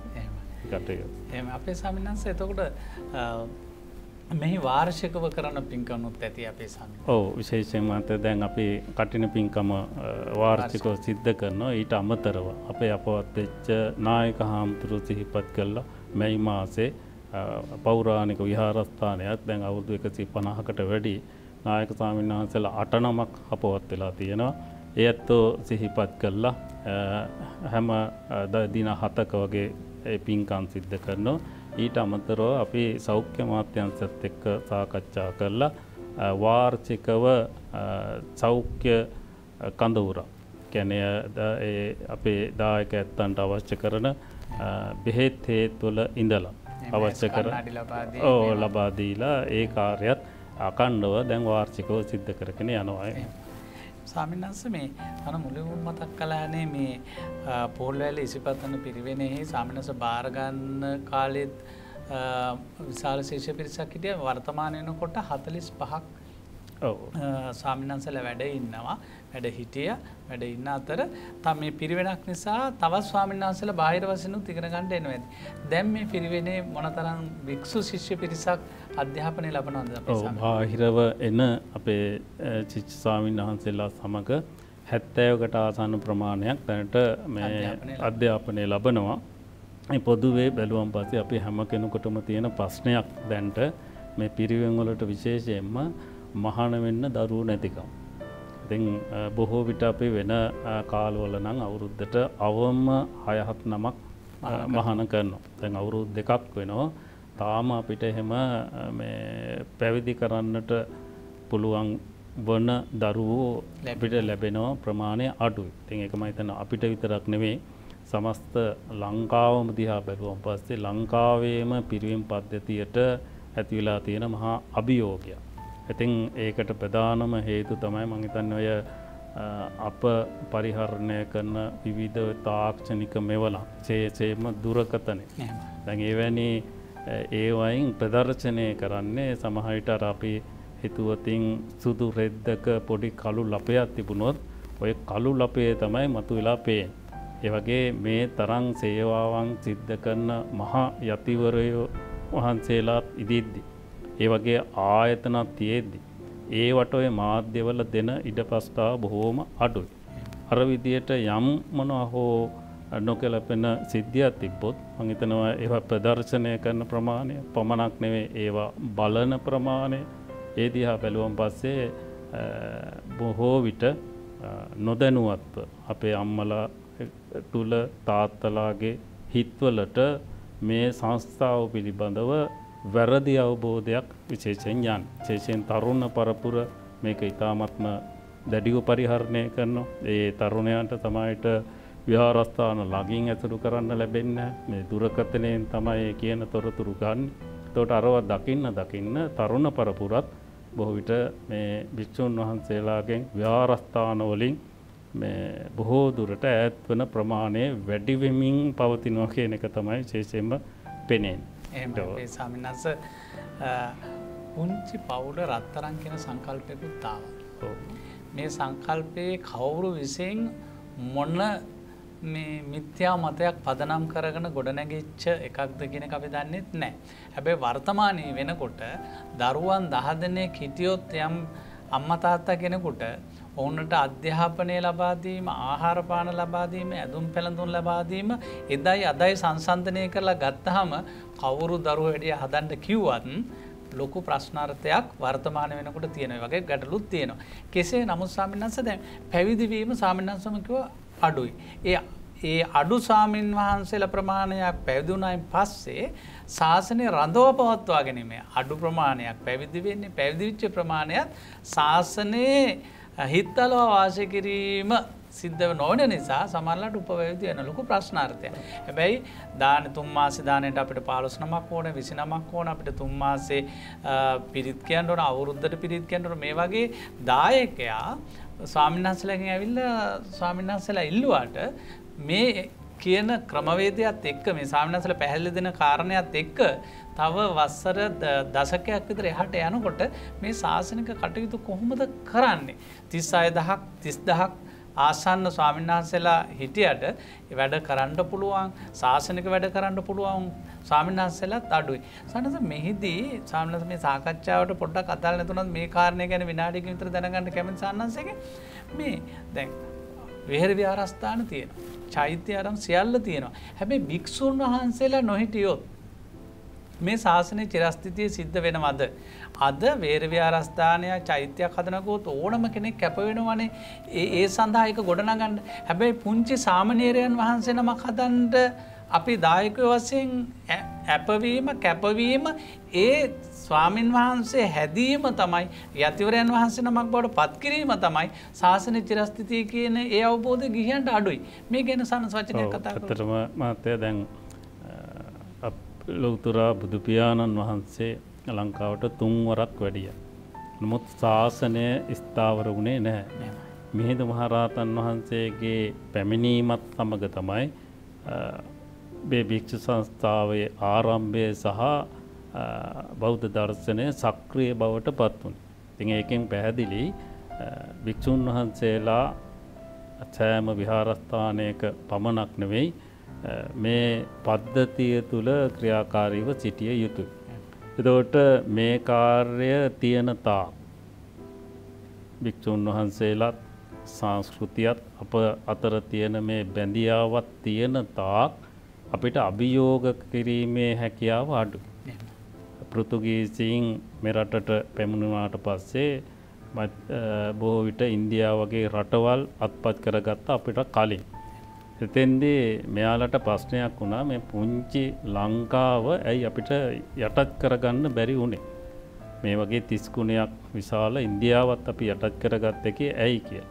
එම අපේ සමිනන්ස එතකොට මෙහි වාර්ෂකව කරන පින්කනුත් ඇති අපේ සම. ඕ විශේෂයෙන් මත දැන් අපි කටින පින්කම වාර්ෂිකව සිද්ධ කරනවා. ඊට අමතරව අපේ අපවත් වෙච්ච නායක හාමුදුරු සිහිපත් කරලා මැයි මාසේ පෞරාණික විහාරස්ථානයක් දැන් අවුරුදු එකසි පණහකට වැඩි නායක සාමීන් වහන්සේලා අටනමක් අපවත් වෙලා තියෙනවා. ඒ ඇත්තෝ සිහිපත් කරලා හැම දින හතක වගේ පින්කම් සිද්ධ කරනවා. ඊට අමතරව අපි සෞඛ්‍ය මාත්‍යන්සත් එක්ක සාකච්ඡා කරලා වාර්චිකව සෞඛ්‍ය කඳවුර කැනය අපේ දායක ඇත්තන්ට අවශ්‍ය කරන බෙහෙත් හේත්වල ඉඳලා අවශ්‍ය කර ඕ ලබාදීලා ඒ කාර්යත් අකණ්ඩව දැන් වාර්චිකව සිද්ධ කරගෙන යනවායි. සාමිනන්ස මේ අන මුලිවුම් මතක් කලානේ මේ පෝල්වැල ඉසිපත්තන පිරිවෙනෙහි සාමිනස භාරගන්න කාලෙත් විශාල ශේෂ පිරිසක් හිටිය වර්තමානයන කොට හතලිස් පහක් සාමිනන්සල වැඩ ඉන්නවා. වැඩ හිටිය. වැඩ ඉන්න අතර තම මේ පිරිවෙනක් නිසා තවත් ස්වාමීන් වහන්සල බාහිර වසනු තිගෙනගන්නට එනු ඇති. දැම් මේ පිරිවෙනේ මොනතරම් භික්‍ෂු ශිෂ්‍ය පිරිසක් අධ්‍යාපනය ලබනොද බාහිරව එන අපේ චිච්ච ස්වාමීන් වහන්සේලා සමඟ හැත්තෑවකට ආසන්න ප්‍රමාණයක් දැනට අධ්‍යාපනය ලබනවා. පොදුවේ බැලුවම් පස්සේ අපි හැම කෙනෙකුටම තියෙන ප්‍රශ්නයක් දැන්ට මේ පිරිවෙන්වලට විශේෂයෙන්ම මහන වෙන්න දරුව නැතිකම්. ඉතින් බොහෝ විට අපි වෙන කාලවල නම් අවුරුද්ධට අවම හයහත් නමක් මහන කරනවා. තැන් අවුරුද් දෙකක් වෙනවා. තාම අපිට එහෙම පැවිදි කරන්නට පුළුවන් වන දරුවෝ ලැබිට ලැබෙනවා ප්‍රමාණය අඩුයි. තින් එක මහිතන අපිට විතරක් නෙවෙයි සමස්ත ලංකාවම දිහා බැලුවම් පස්සේ ලංකාවේම පිරිවම් පද්ධතියට ඇතිවෙලා තියෙන මහා අභියෝගයක්. ඉතින් ඒකට ප්‍රධානම හේතු තමයි මහිතන්න ඔය අප පරිහරණය කරන විවිධ තාක්ෂණික මෙවලා සේසේම දුරකතනය දැන් ඒවැනි ඒවයින් ප්‍රදර්ශනය කරන්නේ සමහහිට අපි හිතුවතින් සුදු රෙද්දක පොඩි කළු ලපයක් තිබුණොත් ඔය කළු ලපේ තමයි මතු වෙලා පේෙන්. ඒවගේ මේ තරං සේවාවන් සිද්ධ කරන මහා යතිවරයෝ වහන්සේලාත් ඉදිද්දි. ඒ වගේ ආයතනත් තියෙද්දි. ඒවට ඔය මාධ්‍යවල දෙන ඉඩ ප්‍රස්ථාව බොහෝම අඩුයි. අර විදියට යම් මොනවා හෝ නොකැලපෙන සිද්ධියක් තිබ්බොත් මහිතනවා ඒවා ප්‍රදර්ශනය කරන ප්‍රමාණය පමණක් නෙවේ ඒවා බලන ප්‍රමාණය ඒ දිහා බැලුවම් පස්සේ බොහෝ විට නොදැනුවත්ව අපේ අම්මලා තුළ තාත්තලාගේ හිත්වලට මේ සංස්ථාව පිළිබඳව වැරදි අවබෝධයක් විශේෂයෙන් යන්. ශේෂයෙන් තරුණ පරපුර මේක ඉතාමත්ම දැඩිව පරිහරණය කරනවා. ඒ තරුණයන්ට තමයිට විහාරස්ථාන ලගින් ඇතුළු කරන්න ලැබෙන්න මේ දුරකතනයෙන් තමයි කියන තොරතුරු ගන්න. තොට අරවත් දකින්න දකින්න තරුණ පරපුරත් බොහවිට මේ භික්‍ෂූන් වහන්සේලාගෙන් ව්‍යාරස්ථානවලින් බොහෝ දුරට ඇත් වන ප්‍රමාණය වැඩිවෙමින් පවතිනවා කියන එක තමයි ශේෂයෙන්ම පෙනෙන්. සාමිනස පුංචි පවුල රත්තරන් කියෙන සංකල්පයකුත් තාව. මේ සංකල්පයේ කවුරු විසින් මොන්න මිත්‍යා මතයක් පදනම් කරගෙන ගොඩනැගිච්ච එකක්ද ගෙන අපි දන්නෙත් නෑ. හැබැයි වර්තමානය වෙනකොට දරුවන් දහදනය කිටියොත් යම් අම්මතාත්තා කෙනෙකුට ඔවුන්නට අධ්‍යාපනය ලබාදීම ආහාරපාන ලබාදීම ඇදුම් පැළඳුන් ලබාදීම එදයි අදයි සංසන්ධනය කරලා ගත්තහම කවුරු දරුව වැඩිය හදන්ට කිව්වත් ලොකු ප්‍රශ්නාර්ථයක් වර්තමාන වෙනකොට තියෙන වගේ ගැටලුත් තියෙනවා. කෙසේ නමුත් සාමිනන්ස දැන් පැවිදිවීම සාමිනන්සමකිව අඩුයි. ඒ ඒ අඩු සාමීන් වහන්සේල ප්‍රමාණයක් පැවිදුනයින් පස්සේ ශාසනය රඳව පවත්වා ගැනීමේ අඩු ප්‍රමාණයක් පැවිදිවෙන්නේ පැවිදිවිච්ච ප්‍රමාණයක් ශාසනයේ හිත්තලව වාශය කිරීම සිද්ධ නොවන නිසා සමල්ලට උපවයුතු යන ලොකු ප්‍රශ්නාර්ථය. හැබැයි දාන තුම්මාසේ දානයට අපිට පාලොස් නමක් ඕන විසි නමක් ඕන අපිට තුම්මාසේ පිරිත්කයන්ට අවුරුද්ධට පිරිත්කයන්ට මේ වගේ දායකයා ස්වාමින්හන්සලකින් ඇවිල්ල ස්වාමින්හන්සලා ඉල්ලුවාට මේ කියන ක්‍රමවේදයක් එක්ක මේ සාමනසල පැහැල්ලි දෙන කාරණයක් එක්ක තව වස්සර දසකයක් විතර එහට යනකොට මේ ශාසනික කටයුතු කොහොමද කරන්නේ. තිස් අය දහක් තිස් දහක් ආසන්න ස්වාමින්වහන්සේලා හිටියට වැඩ කරන්න පුළුවන් ශාසනික වැඩ කරන්න පුළුවන් ස්වාමින්වහන්සේලත් අඩුයි. සනස මෙහිදී සාමනස මේ සාකච්ඡාවට පොඩ්ඩක් අදාළ නැතුනත් මේ කාරණය ගැන විනාඩික විතර දැනගන්න කැමති සන්නන්සේගේ මේ දැන් වෙහෙර විහාරස්ථාන තියෙනවා. චෛත්‍ය අරම් සියල්ල තියෙනවා. හැබැයි භික්‍ෂූන් වහන්සේලා නොහිටියොත් මේ ශාසනය චිරස්ථිතිය සිද්ධ වෙනවද. අද වේරව්‍යාරස්ථානය චෛත්‍යයක් හදනකෝත් ඕනම කෙනෙක් කැපවෙනවනේ ඒ සඳහායක ගොඩනගන්න. හැබැයි පුංචි සාමනීරයන් වහන්සේ නමක් හදන්ට අපි දායකය වසයෙන් ඇපවීම කැපවීම ඒ ස්වාමින් වහන්සේ හැදීම තමයි යතිවරයන් වහන්සේ නමක් බවට පත්කිරීම තමයි ශාසන චිරස්ථිතිය කියන ඒ අවබෝධ ගිහියන්ට අඩුයි. මේ ගැන සන වචනය කතා කරම. මතය දැන් ලොවතුරා බුදුපියාණන් වහන්සේ ලංකාවට තුන්වරක් වැඩිය. නමුත් ශාසනය ස්ථාවර වුණේ නැහැ. මිහිදු මහරහතන් වහන්සේගේ පැමිණීමත් සමග තමයි බේ භික්ෂු සංස්ථාවේ ආරම්භය සහ බෞද්ධ දර්ශනය සක්‍රිය බවට පත් වුණ. තිං ඒකෙන් පැහැදිලි භික්‍ෂූන් වහන්සේලා සෑම විහාරස්ථානයක පමණක් නෙවෙයි මේ පද්ධතිය තුළ ක්‍රියාකාරීව සිටිය යුතුයි. එතවට මේ කාර්ය තියෙන තා භික්‍ෂූන් වහන්සේලාත් සංස්කෘතියත් අප අතර තියෙන මේ බැඳියාවත් තියෙන තාක් අපිට අභියෝග කිරීමේ හැකියාව අඩු. පෘතුගීසින් මෙරටට පැමුණුනාට පස්සේ බොහෝ විට ඉන්දියා වගේ රටවල් අත්පත් කරගත්ත අපිට කලින්. එතෙන්දී මෙයාලට ප්‍රශ්නයක් වුණා මේ පුංචි ලංකාව ඇයි අපිට යටත් කරගන්න බැරි වුණේ. මේ වගේ තිස්කුණයක් විශාල ඉන්දියාවත් අපි යටත් කරගත්ත එක ඇයි කිය.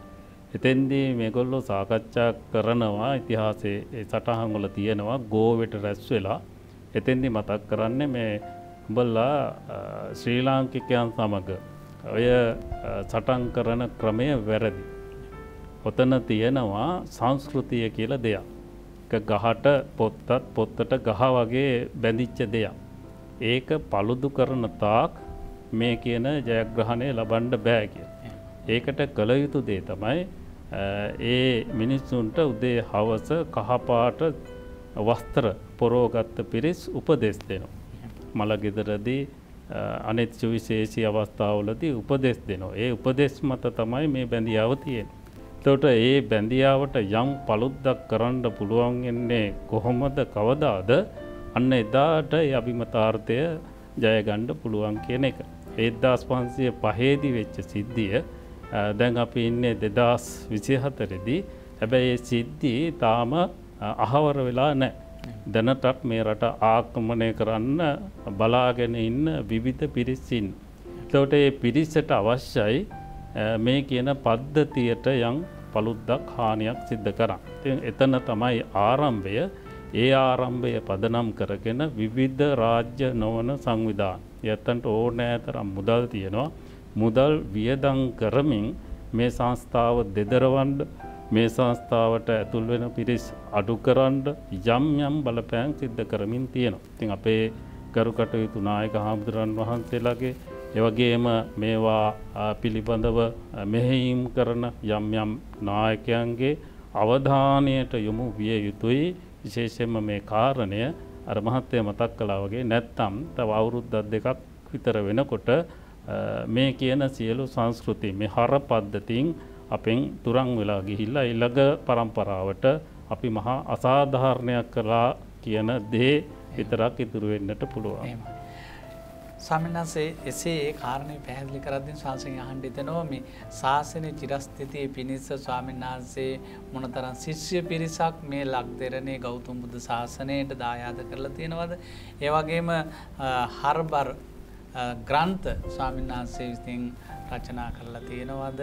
එතෙන්දී මේගොල්ලෝ සාකච්ඡා කරනවා ඉතිහාසේ සටහන්ගොල තියෙනවා ගෝවට රැස් වෙලා එතෙන්දි මතක් කරන්න මේ උඹල්ලා ශ්‍රී ලාංකිකයන් සමඟ ඔය සටන් කරන ක්‍රමය වැරදි. ඔතන තියෙනවා සංස්කෘතිය කියල දෙයක්. ගහට පොත්තත් පොත්තට ගහ වගේ බැඳිච්ච දෙයක්. ඒක පළුදු කරන තාක් මේ කියන ජයග්‍රහණය ලබන්ඩ බෑ කිය. ඒකට කළ යුතු දේ තමයි ඒ මිනිස්සුන්ට උදේ හවස කහපාට වස්තර පොරෝගත්ත පිරිස් උපදෙස් දෙනවා. මළගෙදරදී අනෙත් සුවිශේෂී අවස්ථාවලදී උපදෙස් දෙනවා. ඒ උපදෙස් මත තමයි මේ බැඳියාව තියෙන. තොට ඒ බැඳියාවට යම් පළුද්දක් කරන්න පුළුවන්ගෙන්නේ කොහොමද කවදාද අන්න එදාට අභිමතාර්ථය ජයගණ්ඩ පුළුවන් කියන එක. ඒදදාස් පහන්සිය පහේදි වෙච්ච සිද්ධිය දැන් අපි ඉන්නේ දෙදස් විසිහතරෙදී හැබැයි ඒ සිද්ධී තාම අහවර වෙලා නෑ. දැනටත් මේ රට ආක්‍රමණය කරන්න බලාගෙන ඉන්න විවිධ පිරිස්සින්. තවට ඒ පිරිස්සට අවශ්‍යයි Eh, මේ කියන පද්ධතියට යං පළුද්දක් හානියක් සිද්ධ කරා. එතන තමයි ආරම්භය ඒ ආරම්භය පදනම් කරගෙන විවිධ රාජ්‍ය නොවන සංවිධාන. යත්තන්ට ඕනෑතරම් මුදල් තියෙනවා. මුදල් වියදං කරමින් මේ සංස්ථාව දෙදරවන්ඩ මේ සංස්ථාවට ඇතුල් වෙන පිරිස් අඩු කරන්ඩ යම් යම් බලපෑන් සිද්ධ කරමින් තියෙනවා. තින් අපේ ගරුකටයුතු නායක හාමුදුරන් වහන්සේලාගේ එවගේම මේවා පිළිබඳව මෙහෙයිම් කරන යම් යම් නායකයන්ගේ අවධානයට යොමු විය යුතුයි විශේෂයෙන්ම මේ කාරණය අර මහත්තය මතක් කලා වගේ නැත්තම් තව අවුරුද්දත් දෙකක් විතර වෙනකොට මේ කියන සියලු සංස්කෘති මේ හර පද්ධතින් අපෙන් තුරං වෙලා ගිහිල්ලා ඉල්ළඟ පරම්පරාවට අපි මහා අසාධාරණයක් කලා කියන දේ විතරක් ඉතුරු වෙන්නට පුළුවන්. සමින්හන්සේ එසේ ඒ කාරණය පැහැදිලි කරදින් ශාසනය අහන්ඩ එතනෝ මේ ශාසනය චිරස්ථිතිය පිණිස්ස ස්වාමීන් වහන්සේ මොනතරන් ශිෂ්‍ය පිරිසක් මේ ලක් දෙරණේ ගෞතුම් බුදු ශාසනයට දායාද කරලා තියෙනවද. ඒවගේම හර්බර් ග්‍රන්ථ ස්වාමින්වහන්සේ විසින් රචනා කරලා තියෙනවද?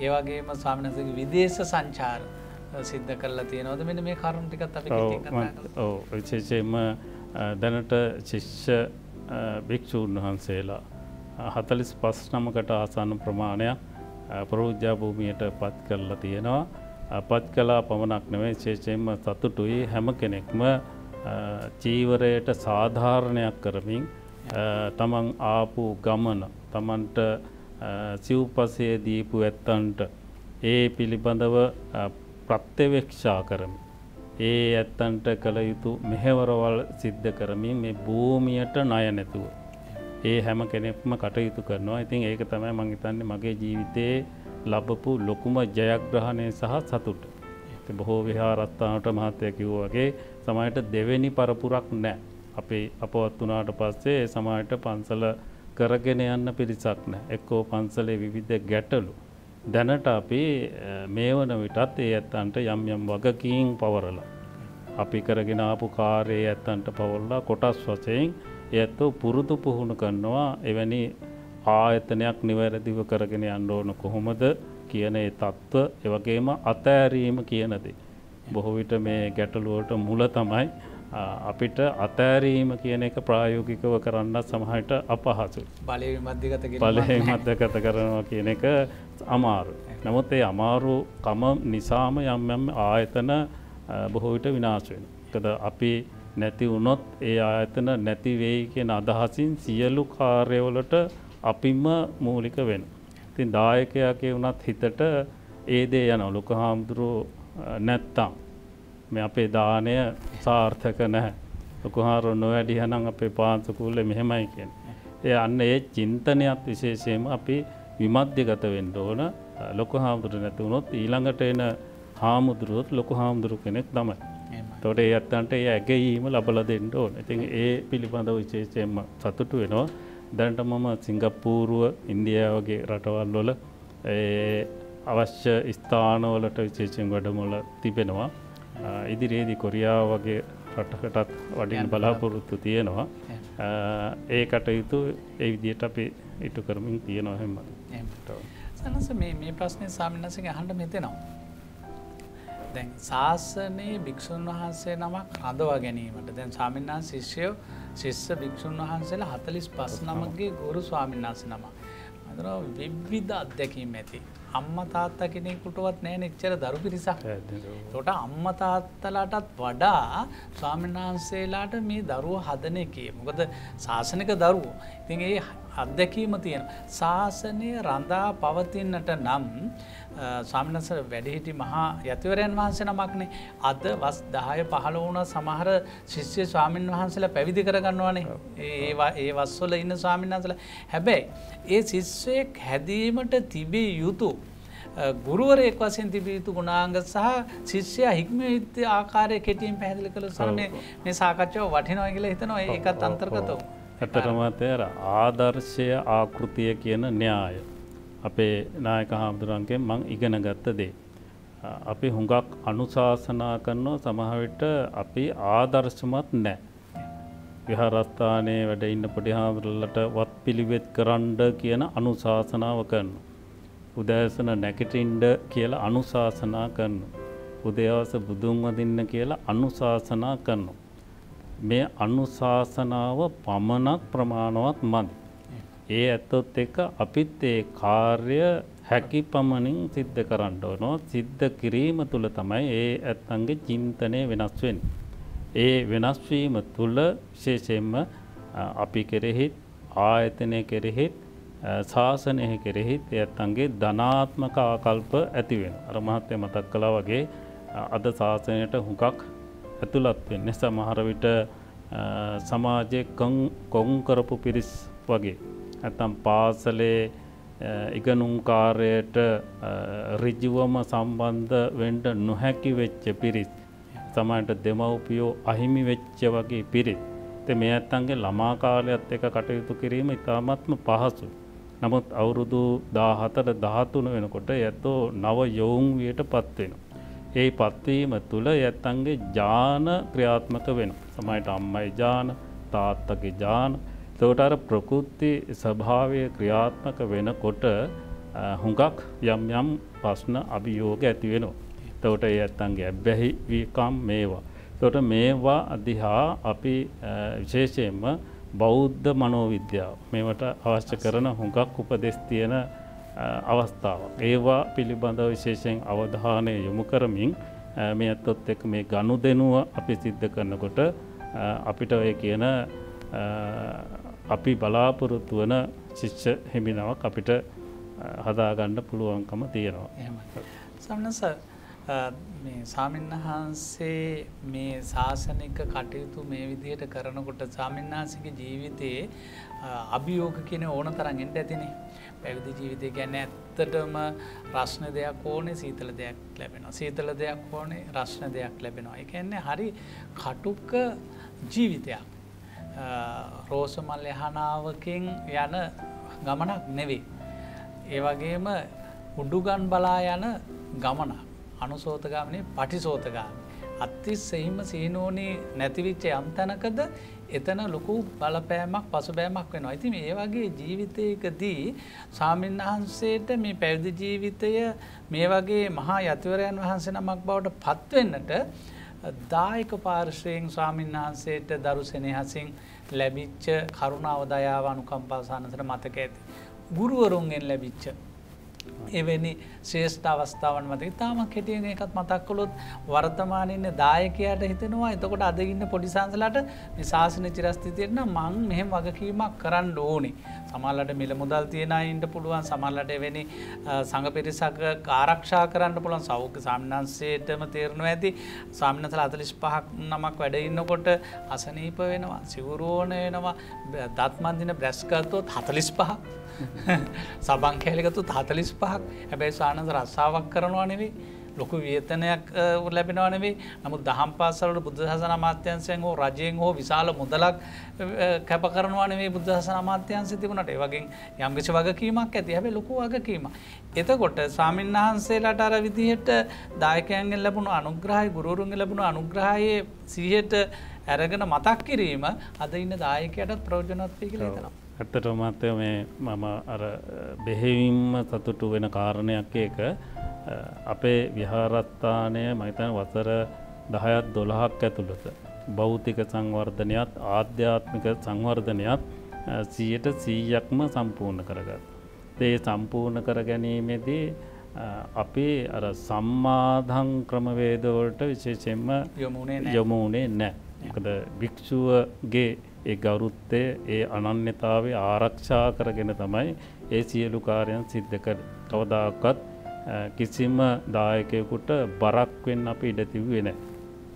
ඒවගේම ස්වාමිනසගේ විදේශ සංචාර සිද්ධ කරලා තියෙනවද? මේ කරුණු ටිකත් අපි විශේෂයෙන්ම දැනට ශිෂ්‍ය භික්‍ෂූන් වහන්සේලා හතලිස් පස් නමකට ආසන්න ප්‍රමාණයක් අ, ප්‍රෞද්‍යා භූමියට පත් කරලා තියෙනවා අ, පත් කලා පමණක් නෙවෙයි ශේෂයෙන්ම සතුටුයි හැම කෙනෙක්ම අ, චීවරයට සාධාරණයක් කරමින් අ, තමන් ආපු ගමන තමන්ට අ, සිව්පසය දීපු ඇත්තන්ට ඒ පිළිබඳව අ, ප්‍රත්‍යවෙක්ෂා කරමි. ඒ ඇත්තන්ට කළ යුතු මෙහෙවරවල් සිද්ධ කරමින් මේ භූමියට ණය නැතුව. ඒ හැම කෙනෙක්ම කටයුතු කරනවා ඉතින් ඒක තමයි මං හිතන්නේ මගේ ජීවිතයේ ලබපු ලොකුම ජයග්‍රහණය සහ සතුට. ඉතින් බොහෝ විහාරස්ථානට මහත්තය කිව්වා වගේ සමහරට දෙවෙනි පරපුරක් නැහැ. අපේ අපවත් වුණාට පස්සේ ඒ සමහරට පන්සල කරගෙන යන්න පිරිසක් නැහැ. එක්කෝ පන්සලේ විවිධ ගැටලු. දැනට අපි මේ වන විටත් ඒ ඇත්තන්ට යම් යම් වගකීම් පවරලා. අපි කරගෙන ආපු කාර්යයේ ඇත්තන්ට පවල්ලා කොටස් වශයෙන් ඒ ඇත්තෝ පුරුදු පුහුණු කරනවා එවැනි ආයතනයක් නිවැරදිව කරගෙන යන්න ඕන කොහොමද කියන ඒ තත්ත්ව එවගේම අතෑරීම කියනදේ. බොහෝ විට මේ ගැටලුවට මුල තමයි අපිට අතෑරීම කියන එක ප්‍රායෝගිකව කරන්න සමහට අපහසු. බලය විමධ්‍යගත පලහෙ මධ්‍යකත කරනවා කියන එක අමාරු. නමුත් ඒ අමාරු කම නිසාම යම් යම් ආයතන අ, බොහෝ විට විනාශ වෙන. කද අපි නැති වුණොත් ඒ ආයතන නැතිවෙයි කියෙන අදහසින් සියලු කාර්යවලට අපිම මූලික වෙන. ඉතින් දායකයාගේ වුණත් හිතට ඒදේ යන ලොක හාමුදුරුව නැත්තම් මේ අපේ දානය සාර්ථක නැහැ. ලොකුහාරු නොවැඩි හනම් අපේ පාන්සකුල්ල මෙහෙමයි කියෙන්. ඒ අන්න ඒ චින්තනයක් විශේෂයම අපි විමධ්‍යගත වෙන්න ඕන. ලොක හාමුදුර නැතිවුණොත් ඊළඟට එන හාමුදුරුවත් ලොකු හාමුදුරු කෙනෙක් තමයි. තොට ඒ අත්තන්ට ඒ ඇගීම ලබල දෙන්න ඕන. ඉතින් ඒ පිළිබඳව විශේෂයෙන්ම සතුටු වෙනවා. දැනට මම සිංගප්පූරුව ඉන්දියාවගේ රටවල් වල ඒ අවශ්‍ය ස්ථානවලට විශේෂයෙන් වැඩමුල තිබෙනවා. ඉදිරියේදී කොරියාව වගේ රටකටත් වඩින් බලාපොරොත්තු තියෙනවා. ඒ කටයුතු ඒ විදියට අපි ඉටු කරමින් තියෙනවා හෙම සනස මේ ප්‍රශ්නය සාමිනසගේ අහන්ට මෙතෙනවා. දැන් ශාසනයේ භික්‍ෂූන් වහන්සේ නමක් රඳවා ගැනීමට දැන් සාමින්නා ශිෂ්‍යයෝ ශිස්ස භික්‍ෂූන් වහන්සේලා හතලිස් පස් නමගේ ගුරු ස්වාමින්නාස නම. අදර විවිධ අත්දැකීම් ඇති. අම්ම තාත්තා කෙනෙකුටවත් නෑ නිච්චර දරු පිරිසක්. තොට අම්ම තාත්තලාටත් වඩා ස්වාමින්වහන්සේලාට මේ දරුව හදන එකේ. මොකද ශාසනක දරුවෝ. ඉතින් ඒ අත්දැකීම තියෙන. ශාසනය රඳා පවතින්නට නම් ස්වාමිනස වැඩහිටි මහා යතිවරයන් වහන්සේ නමක්නේ. අද වස් දාය පහළ වුණ සමහර ශිෂ්‍ය ස්වාමීන් වහන්සේලා පැවිදි කරගන්නවානේ. ඒවා ඒ වස්වල ඉන්න ස්වාමීන් වහන්සලා. හැබැයි ඒ ශිෂ්‍යයෙක් හැදීමට තිබේ යුතු ගුරුවරයෙක් වසයෙන් තිබිය යුතු ගුණාංග සහ ශිෂ්‍යයා හික්මිය යුත්ත ආකාරය කෙටියෙන් පැහැදිලි කළ සරම මේ සාකච්ඡාව වටිනවා කියලා හිතනවා. ඒකත් අන්තර්ගතව. ඇතරමතයර ආදර්ශය ආකෘතිය කියන න්‍යාය. අපේ නායක හාමුදුරන්ගේ මං ඉගෙන ගත්ත දේ. අපි හුඟක් අනුශාසනා කරනවා සමහවිට අපි ආදර්ශමත් නෑ. විහාරස්ථානයේ වැඩ ඉන්න පොඩි හාමුදුරලට වත් පිළිවෙත් කරන්ඩ කියන අනුශාසනාව කරන්න. උදෑසන නැකිටින්ඩ කියලා අනුශාසනා කරන්න. උදයවස බුදුන් වදින්න කියලා අනුශාසනා කරනු. මේ අනුශාසනාව පමණක් ප්‍රමාණවත් මදි. ඒ ඇත්තොත් එක අපිත් ඒ කාර්ය හැකි පමණින් සිද්ධ කරන්න ඕනෝ සිද්ධ කිරීම තුළ තමයි ඒ ඇත්තන්ගේ චින්තනය වෙනස් වෙන්. ඒ වෙනස්වීම තුළ විශේෂයෙන්ම අපි කෙරෙහිත් ආයතනය කෙරෙහිත් ශාසනය කෙරෙහිත් ඇත්තන්ගේ ධනාත්මක ආකල්ප ඇතිවෙන. අර මහත්තය මතක් කලා වගේ අද ශාසනයට හුඟක් ඇතුළත් වෙන්න සමහරවිට සමාජය කොං කරපු පිරිස් වගේ. ඇතම් පාසලේ ඉගනුම්කාරයට රිජිවම සම්බන්ධ වෙන්ඩ නොහැකි වෙච්ච පිරිස්. තමයිට දෙමව්පියෝ අහිමි වෙච්ච වගේ පිරිත්. තෙ මේ ඇත්තන්ගේ ළමාකාලයත් එක කටයුතු කිරීම ඉතාමත්ම පහසු. නමුත් අවුරුදු දාහතර දහතුන වෙනකොට ඇත්තෝ නව යොවුන් වියට පත්වෙන. ඒ පත්වීම තුළ ඇත්තන්ගේ ජාන ක්‍රියාත්මක වෙන. සමයිට අම්මයි ජාන තාත්තගේ ජාන තෝට අර ප්‍රකෘති ස්වභාවය ක්‍රියාත්මක වෙනකොට හුඟක් යම් යම් ප්‍රශ්න අභියෝග ඇති වෙනවා. තවට ඒ ඇත්තන්ගේ ඇබ්බැහි වීකම් මේවා. තොට මේවා අදිහා අපි විශේෂයෙන්ම බෞද්ධ මනෝවිද්‍යාව මේවට අවශ්‍ය කරන හුඟක් උපදෙස් තියෙන අවස්ථාවක්. ඒවා පිළිබඳව විශේෂයෙන් අවධානය යොමු කරමින් මේ ඇත්තොත් එක් මේ ගණු දෙනුව අපි සිද්ධ කරනකොට අපිට ඔය කියන අපි බලාපොරොත්තු වන ශිෂ්‍ය හිමිනාවක් අපිට හදාගන්න පුළුවන්කම තියෙනවා. සමනස මේ සාමීන් වහන්සේ මේ ශාසනික කටයුතු මේ විදිහට කරනකොට සාමීන්හන්සගේ ජීවිතයේ අභියෝග කියන ඕන තරන් එන්ට ඇතිනේ පැවිදි ජීවිතය ගැන ඇත්තටම රශ්න දෙයක් ඕනේ සීතල දෙයක් ලැබෙනවා සීතල දෙයක් ඕනේ රශ්න දෙයක් ලැබෙනවා එකන්නේ හරි කටුක්ක ජීවිතයක් රෝසමල් යහනාවකින් යන ගමනක් නෙවේ. ඒවගේම උඩුගන් බලා යන ගමනක් අනුසෝතගාමනය පටිසෝතගාම. අත්තිස් සෙහිම සීනෝනී නැතිවිච්ච යම් තැනකද එතන ලොකු බලපෑමක් පසුබෑමක් වෙන ඇති ඒ වගේ ජීවිතයකදී සාමීන් වහන්සේට මේ පැවිදි ජීවිතය මේ වගේ මහා යතිවරයන් වහන්සේ නමක් බවට පත්වෙන්නට දායක පාර්ශ්වයෙන් ස්වාමීන් වහන්සේට දරු සෙනහසින් ලැබිච්ච කරුණාව දයාව අනුකම්පාසානසට මතක ඇති. ගුරුවරුන්ගෙන් ලැබිච්ච එවැනි ශ්‍රේෂ්ඨ අවස්ථාවන් මත තාම කෙටියෙන් එකත් මතක්කොළොත් වර්තමානන්න දායකයට හිතනවා. එතකොට අදගන්න පොඩිසාන්සලට නිශාසන චිරස්ථිතියෙන්න්න මං මෙහෙම වගකීමක් කරන්න ඕනේ. සමල්ලට මිල මුදල් තියෙනයින්ට පුළුවන්. සමල්ලට එවැනි සඟ පිරිසක ආරක්ෂා කරන්න පුළන් සෞඛ්‍ය සාම්නන්සේටම තේරණු ඇති. සාමිනසල අතලිස් පහක් නමක් වැඩඉන්නකොට අසනීප වෙනවා. සිවුරුවෝන වෙනවා. දත්මන්දින බ්‍රැස්කත්තොත් හතලිස් පහ [laughs] සබං කෑලිකතු හතලිස් පහක් හැබැයි සානද රස්සාාවක් කරනවා නෙවේ ලොකු වියතනයක් ලැබෙනවනවේ නමුත් දහම් පාසලට බුද්ධහසන අමාත්‍යන්සයෙන් හෝ රජයෙන් හෝ විශාල මුදලක් කැප කරනවානේ බුද්ධහසන අමාත්‍යන්සි තිබුණට. ඒවගේ යම්ගච වගකීමක් ඇති. හැබ ලොකු වගකීම. එතකොට සාමීන් වහන්සේලාට අර විදිහට දායකයන්ගෙන් ලැබුණු අනුග්‍රහයි ගුරුරුන්ගේ ලැබුණු අනුග්‍රහයේ සිහට ඇරගෙන මතක් කිරීම අද ඉන්න දායකයටත් ප්‍රෝජනත්වය කියල තනවා. ඇත්තට මත්තය මේ මම අර බෙහෙවින්ම සතුටු වෙන කාරණයක් ඒක අපේ විහාරත්තානය මහිතන වසර දහයත් දොළහක් ඇතුළත. භෞතික සංවර්ධනයත් ආධ්‍යාත්මික සංවර්ධනයත් සීයට සීයක්ම සම්පූර්ණ කරගත්. ඒ සම්පූර්ණ කර ගැනීමේදී අපේ අර සම්මාධං ක්‍රමවේදවලට විශේෂෙන්ම යොමුණේ නෑ. එකද භික්ෂුවගේ ඒ ගෞරුත්තය ඒ අනන්‍යතාව ආරක්ෂා කරගෙන තමයි ඒ සියලු කාරයන් සිද්ධ කර කවදාකත් කිසිම දායකයකුට බරක් වෙන්න අපි ඉඩතිව්වෙන.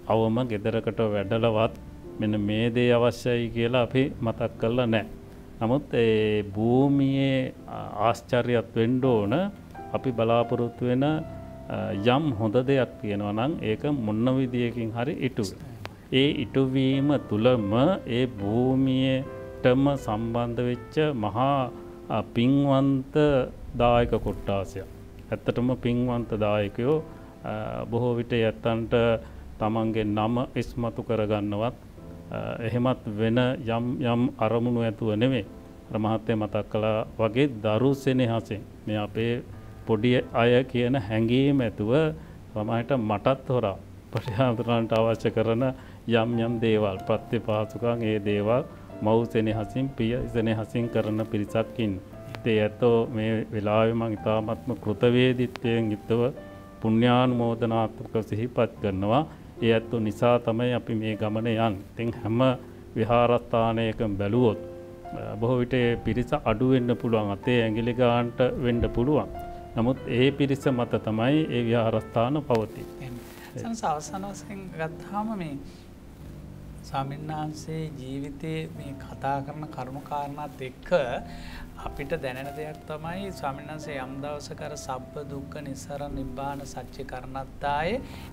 අවම ගෙදරකට වැඩලවත් මෙන මේ දේ අවශ්‍යයි කියලා අපි මතක් කරලා නෑ. නමුත් ඒ භූමියේ ආශ්චර්යත් වෙන්ඩෝන අපි බලාපොරොත්තු වෙන යම් හොඳ දෙයක් තියෙනවා නම් ඒක මොන්න විදියකින් හරි ඉටුව. ඒ ඉටුවීම තුළම ඒ භූමියටම සම්බන්ධ වෙච්ච මහා පින්වන්ත දායක කොට්ටාසය. ඇත්තටම පින්වන්ත දායකයෝ බොහෝ විට ඇත්තන්ට තමන්ගේ නම ඉස්මතු කරගන්නවත් එහෙමත් වෙන යම් යම් අරමුණු ඇතුව නෙවේ ප්‍රමහත්තය මතක් කලා වගේ දරු සෙනෙහසෙන්. මේ අපේ පොඩි අය කියන හැඟීම ඇතුව තමයිට මටත් හොරා. පටිහාතුරන්ට අවශ්‍ය කරන යම් යම් දේවල් ප්‍රත්‍ය පහසුකන් ඒ දේවල් මව් සෙනෙහසින් පිය සෙනෙහසින් කරන පිරිසක්කින්. තේ ඇත්තෝ මේ වෙලාවෙම ඉතාමත්ම කෘතවේදිත්වයෙන් යුත්තව පුුණ්‍යානුමෝදනාත්මක සිහිපත් කරනවා. ඒ ඇත්තු නිසා තමයි අපි මේ ගමන යන්. තිං හැම විහාරස්ථානයක බැලුවොත්. බොහෝ විට පිරිස අඩුවෙන්න්න පුළුවන් අතේ ඇගිලිගාන්ට වෙන්ඩ පුළුවන්. නමුත් ඒ පිරිස මත තමයි ඒ විහාරස්ථාන පවති. සවසන වසයෙන් ගත්හාම මේ සාමින්හන්සේ ජීවිතය මේ කතා කරන කරුණුකාරණත් එක්ක අපිට දැනෙන දෙයක් තමයි ස්වාමින්හන්සේ යම් දවසකර සබ්බ දුක්ක නිසර නිබ්බාන සච්චි කරනත්තාය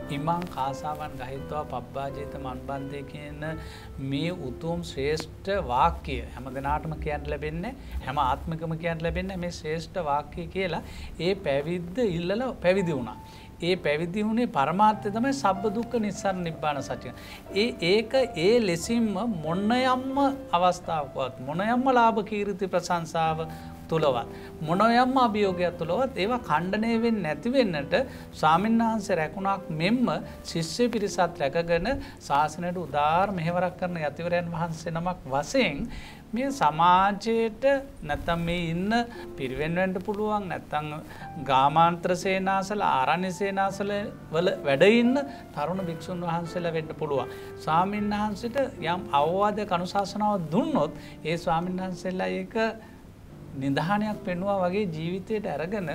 ඉමං කාසාවන් ගහිත්වා පබ්බාජීත මන්බන්ධය කියන මේ උතුම් ශ්‍රේෂ්ඨ වාක්‍යය හැම දෙනාටම කියන්න ලැබෙන්නේ හැම ආත්මකම කියන්න ලැබෙන්න මේ ශ්‍රේෂ්ඨ වාක්‍යය කියලා ඒ පැවිද්ද ඉල්ලල පැවිදි වුණා. ඒ පැවිදි වුණේ පරමාර්ථය තමයි සබ්බ දුක්ක නිස්සර නිබ්බාන සචය. ඒ ඒක ඒ ලෙසින්ම මොන්නයම්ම අවස්ථාවකවත් මොනයම්ම ලාභ කීරිති ප්‍රසංසාව තුළවත්. මොනොයම් අභියෝගයක් තුළවත් ඒවා කණ්ඩනයවෙන් නැතිවෙන්නට සාමීන්වහන්සේ රැකුණක් මෙම්ම ශිෂ්‍ය පිරිසත් රැකගෙන ශාසනයට උදාර් මෙහෙවරක් කරන යතිවරයන් වහන්සේ නමක් වසයෙන් මේ සමාජයට නැතම් මේ ඉන්න පිරිවෙන්වෙන්ට පුළුවන් නැත්තං ගාමාන්ත්‍ර සේනාසල ආරණ්‍ය සේනාසල වල වැඩඉන්න තරුණ භික්‍ෂූන් වහන්සේලා වෙන්න පුළුවන්. ස්වාමීන් වහන්සට යම් අවවාද කනුශාසනාව දුන්නොත් ඒ ස්වාමීන් වහන්සෙල්ලා ඒක නිධානයක් පෙන්වා වගේ ජීවිතයට ඇරගෙන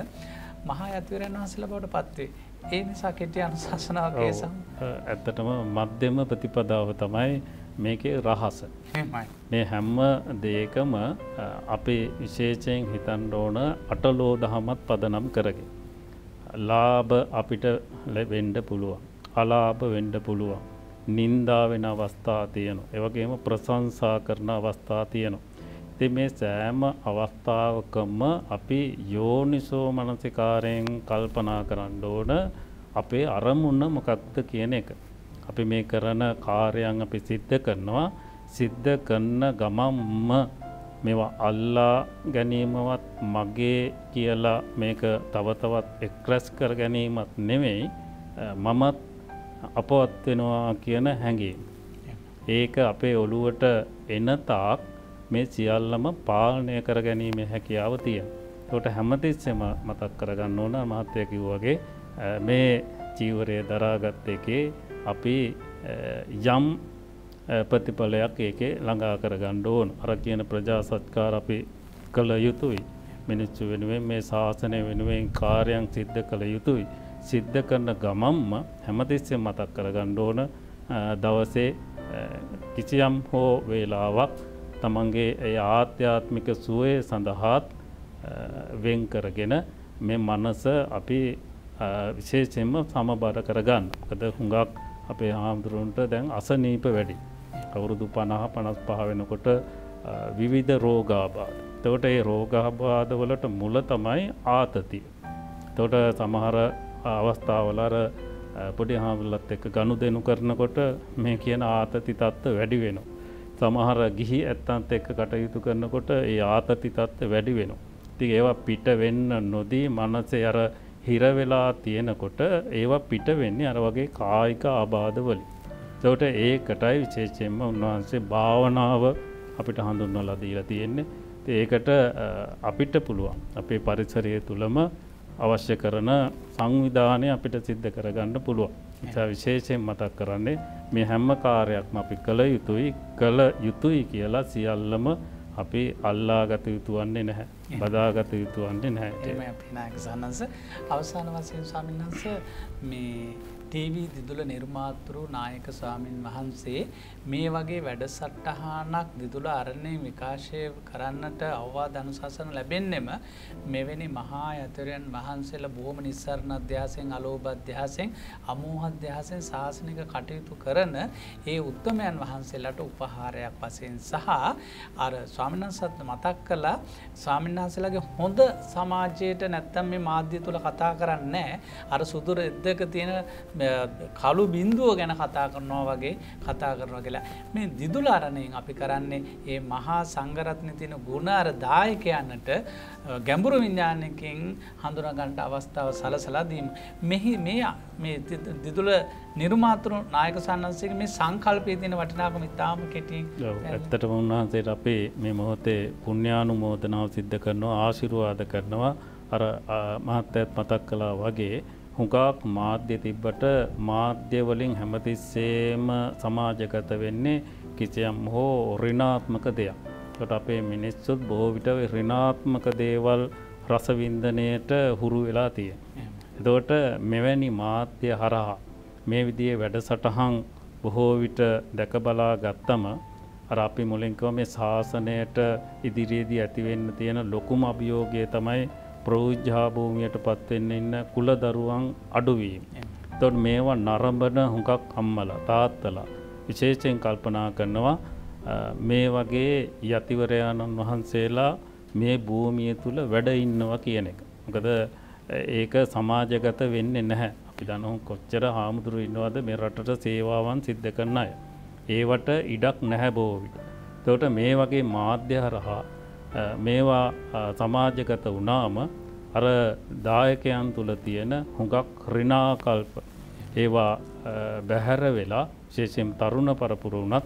මහා ඇතිවරන් වහන්සල බවට පත්වේ. ඒ නිසා කෙටිය අනුශාසනාව කේසම් ඇත්තටම මධ්‍යම ප්‍රතිපදාව තමයි මේකේ රහස. මේ හැම්ම දේකම අපේ විශේෂයෙන් හිතන්ඩ ඕන අටලෝ දහමත් පදනම් කරගෙන. ලාභ අපිට වෙන්ඩ පුළුවන්. අලාභ වෙන්ඩ පුළුවන්. නින්දා වෙන අවස්ථා තියනු. එවගේම ප්‍රසංසා කරන අවස්ථා තියනු. ති මේ සෑම අවස්ථාවකම අපි යෝනිසෝ මනසිකාරයෙන් කල්පනා කරන්න ඕන අපේ අරමුන්න මොකක්ද කියන එක. අපි මේ කරන කාර්යන් අපි සිද්ධ කරනවා සිද්ධ කරන ගමම්ම මෙවා අල්ලා ගැනීමවත් මගේ කියලා මේක තවතවත් එක්රැස් කර ගැනීමත් නෙවෙයි මමත් අපවත් වෙනවා කියන හැඟීම්. ඒක අපේ ඔළුවට එන තාක් මේ සියල්ලම පාලනය කර ගැනීම හැකියාව තිය. තොට හැමතිස්සෙම මතක් කරගන්න ඕන මහත්තය කිව්වගේ මේ චීවරය දරාගත්ත එකේ අපි යම් ප්‍රතිඵලයක් ඒකේ ළඟා කරගණ්ඩ ඕන අර කියන ප්‍රජා සත්කාර අපි කළ යුතුයි. මිනිච්චු වෙනුවෙන් මේ ශාසනය වෙනුවෙන් කාර්යන් සිද්ධ කළ යුතුයි. සිද්ධ කරන ගමම්ම හැමතිස්සෙන් මතක් කරගණ්ඩ ඕන දවසේ කිසියම් හෝ වේලාවක් තමන්ගේ ඒ ආත්‍යාත්මික සුවය සඳහාත් වෙන් කරගෙන මේ මනස අපි විශේෂෙන්ම සමබර කරගන්න. කද හුඟක් අපේ හාමුදුරුවන්ට දැන් අසනීප වැඩි. අවුරුදු පණහ පනස් පහ වෙනකොට විවිධ රෝගාබාද. තවට ඒ රෝගාබාදවලට මුල තමයි ආතතිය. තොට සමහර අවස්ථාවලර පොඩි හාමුදුලත් එක්ක ගණු දෙනු කරනකොට මේ කියන ආතති තත්ත්ව වැඩි වෙනවා. සමහර ගිහි ඇත්තන්ත එක්ක කටයුතු කරනකොට ඒ ආතති තත්ත්ව වැඩි වෙනවා. ති ඒවා පිට වෙන්න නොදී මනසේ අර හිරවෙලා තියෙනකොට ඒවා පිට වෙන්නේ අර වගේ කායික ආබාධවලින්. තවට ඒ කටයි විශේෂයෙන්ම උන්වහන්සේ භාවනාව අපිට හඳුන්වලා දීලා තියෙන්නේ. ඒකට අපිට පුළුවන් අපේ පරිසරය තුළම අවශ්‍ය කරන සංවිධානය අපිට සිද්ධ කරගන්න පුළුවන්. නිසා විශේෂයෙන් මතක් කරන්නේ මේ හැම්ම කාරයක්ම අපි කළ යුතුයි කළ යුතුයි කියලා සියල්ලම අපි අල්ලා ගත යුතු වන්නේ නැහැ. බදාගත යුතු වන්නේ නැහැ. පිනායක සන්නස අවසාන වසයෙන් ස්වාමින්හන්ස මේ ටීවී දිදුල නිර්මාතෘ නායක ස්වාමින් වහන්සේ මේ වගේ වැඩසට්ටහනක් දිදුල අරණය විකාශය කරන්නට අවවා දනුශාසන ලැබෙන්නෙම මෙවැනි මහා ඇතරයන් වහන්සේල බොහොම නිස්සරණ අධ්‍යාසයෙන් අලෝබ අධ්‍යාසයෙන් අමූහ අධ්‍යාසයෙන් ශාසනික කටයුතු කරන ඒ උත්තමයන් වහන්සේලට උපහාරයක් වසයෙන් සහ අර ස්වාමිනසත් මතක් කලා ස්වාමින්හන්සේලගේ හොඳ සමාජයට නැත්තම් මේ මාධ්‍ය තුළ කතා කරන්නේ අර සුදුර එද්දක තියෙන කළු බින්දුව ගැන කතා කරනවා වගේ කතා කරනවා කියලා. මේ දිදුල අරණයෙන් අපි කරන්නේ ඒ මහා සංගරත්න තියෙන ගුණාර දායකයන්නට ගැඹුරු විඤ්ඥානයකින් හඳුනගන්ට අවස්ථාව සලසලාදීම මෙහි මේ මේ දිදුල නිර්මාතරු නායක සන්නන්සේ මේ සංකල්පය තින වටිනාකම ඉතාම කෙටි ඇත්තට උන්වහන්සේට අපේ මේ මොහොතේ පුුණ්‍යානු මෝදනාව සිද්ධ කරනවා ආශිරුවාද කරනවා. අර මහත්තඇත් මතක් කලා වගේ හුඟක් මාධ්‍ය තිබ්බට මාධ්‍යවලින් හැමතිස්සේම සමාජගත වෙන්නේ කිසියම් හෝ රිනාත්මක දෙයක්. ට අපේ මිනිස්සුත් බොහෝවිට රිනාත්මක දේවල් රසවින්දනයට හුරු වෙලා තිය. එදෝට මෙවැනි මාධ්‍ය හරහා මේ විදිේ වැඩ සටහන් බොහෝ විට දැකබලා ගත්තම අර අපි මුලින්කව මේ ශාසනයට ඉදිරියේදී ඇතිවෙන්න තියෙන ලොකුම අභියෝගය තමයි ප්‍රෞජ්‍යාභූමියයට පත්වෙන්න ඉන්න කුල දරුවන් අඩුවීම. තොට මේවා නරඹන හුඟක් අම්මල තාත්තලා විශේෂයෙන් කල්පනා කරනවා මේ වගේ යතිවරයාණන් වහන්සේලා මේ භූමිය තුළ වැඩ ඉන්නවා කියන එක. මොකද ඒක සමාජගත වෙන්න නැහැ අපි දනහු කොච්චර හාමුදුරු ඉන්නවද මේ රටට සේවාවන් සිද්ධ කරන්න අය. ඒවට ඉඩක් නැහැ බෝවිට. තොට මේ වගේ මාධ්‍ය හරහා මේවා සමාජගත වනාම අර දායකයන් තුළ තියෙන හුඟක් රිනාකල්ප ඒවා බැහැර වෙලා ශේෂයෙන් තරුණ පරපුර වනත්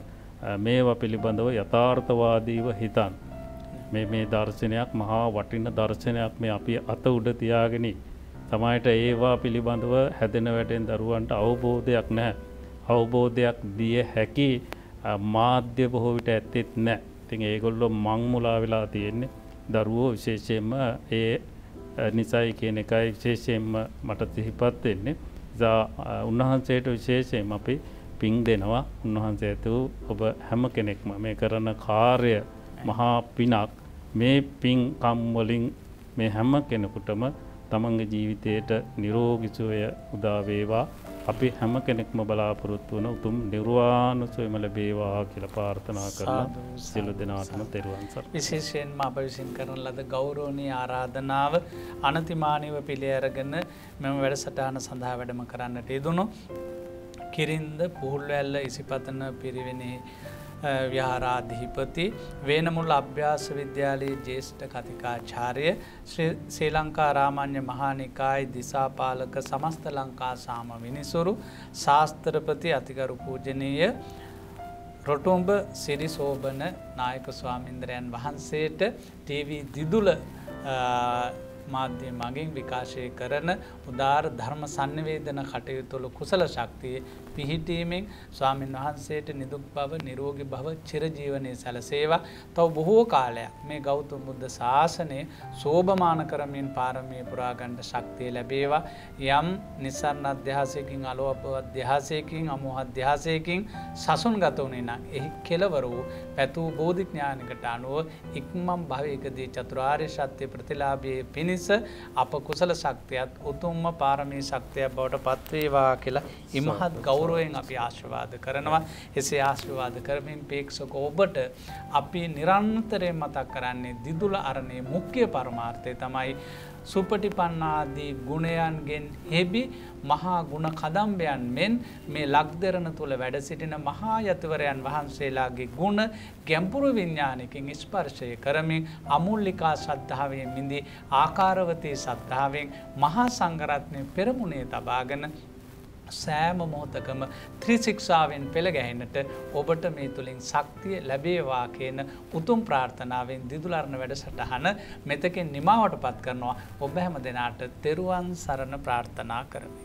මේවා පිළිබඳව යථාර්ථවාදීව හිතන්. මේ මේ දර්ශනයක් මහා වටින දර්ශනයක් මේ අපි අත උඩ තියාගෙන තමයිට ඒවා පිළිබඳව හැදෙන වැටෙන් දරුවන්ට අවබෝධයක් නැහැ. අවබෝධයක් දිය හැකි මාධ්‍ය බොහෝ විට ඇත්තෙත් නෑ තින් ඒගොල්ලො මංමුලා වෙලා තියෙන්නේ දරුවෝ විශේෂයෙන්ම ඒ නිසයි කියන එකයි විශේෂයෙන්ම මට සිහිපත් වෙන්නේ. උන්වහන්සේට විශේෂයෙන් අපි පින් දෙනවා. උන්වහන්සේ ඇතු ඔබ හැම කෙනෙක්ම මේ කරන කාර්ය මහා පිනක් මේ පින් කම්වලින් මේ හැම කෙනෙකුටම තමන්ගේ ජීවිතයට නිරෝගිසුවය උදාවේවා අපි හැම කෙනෙක්ම බලාපොරොත්තු වන උතුම් නිර්වාණසොයම ලැබේවා කියල පාර්ථනා කරලා සිලු දෙනාටම තෙරුවන්සර. විශේෂයෙන්ම අප විසින් කරන ලද ගෞරෝණී ආරාධනාව අනතිමානීව පිළියරගෙන මෙම වැඩසටාන සඳහා වැඩම කරන්නට යෙදුණු. කිරින්ද පුහුල්වැල්ල ඉසිපතන පිරිවෙනේ ව්‍යහාරාධිපති වේනමුල් අභ්‍යාස විද්‍යාලයේ ජේෂ්ඨ කතිකාචාරය ශ්‍රී ලංකා රාමණ්‍ය මහානිකායි දිසාපාලක සමස්ත ලංකා සාම විනිසුරු ශාස්ත්‍රපති අතිකරු පූජනීය රොටුම්ඹ සිරිසෝභන නායක ස්වාමින්දරයන් වහන්සේට TV දිදුල මාධ්‍ය මගින් විකාශය කරන උදාර ධර්ම සන්නිවේදන කටයුතුළ කුසල ශක්තිය පිහිටීමෙන් ස්වාමීන් වහන්සේට නිදුක් බව නිරෝගි බව චිරජීවනය සැලසේවා. තව බොහෝ කාලයක් මේ ගෞතුම් බුද්ධ ශාසනය සෝභමාන කරමින් පාරමය පුරාගණ්ඩ ශක්තිය ලැබේවා. යම් නිසන්න අධ්‍යාසයකින් අලුවප අධ්‍යාසයකින් අමුහ අධ්‍යාසයකින් සසුන් ගතවනේ නම් එහි කෙලවර වූ පැතුූ බෝධිඥානකට අනුව ඉක්මම් භවයකදී චතුරාර්ය ශත්‍යය ප්‍රතිලාබයේ පිණිස අප කුසල ශක්තියත් උතුම්ම පාරමී ශක්තියක් බවට පත්වේවා කියලා ඉමහත් ගෞ ගෞරවයෙන් අපි ආශිර්වාද කරනවා. එසේ ආශිර්වාද කරමින් පේක්ෂක ඔබට අපි නිරන්තරය මතක් කරන්නේ දිදුල අරණේ මුක්්‍ය පරමාර්ථය තමයි. සුපටිපන්නාදී ගුණයන්ගෙන් හෙබි මහා ගුණ කදම්බයන් මෙන් මේ ලක්දරන තුළ වැඩ සිටින මහා යතිවරයන් වහන්සේලාගේ ගුණ ගැම්පුරු විඤ්ඥානකින් ස්පර්ශය කරමින් අමුල්ලිකා සද්ධාවෙන් මිඳි ආකාරවතී සද්ධාවෙන් මහා සංගරත්නය පෙරමුණේ තබාගෙන සෑම මොහොතකම ත්‍රිසික්ෂාවෙන් පෙළගැහෙන්නට ඔබට මේ තුළින් ශක්තිය ලැබේවා කියන උතුම් ප්‍රාර්ථනාවෙන් දිදුලරණ වැඩ සටහන මෙතකින් නිමාවට පත් කරනවා ඔබ හැම දෙනාට තෙරුවන් සරණ ප්‍රාර්ථනා කරමි.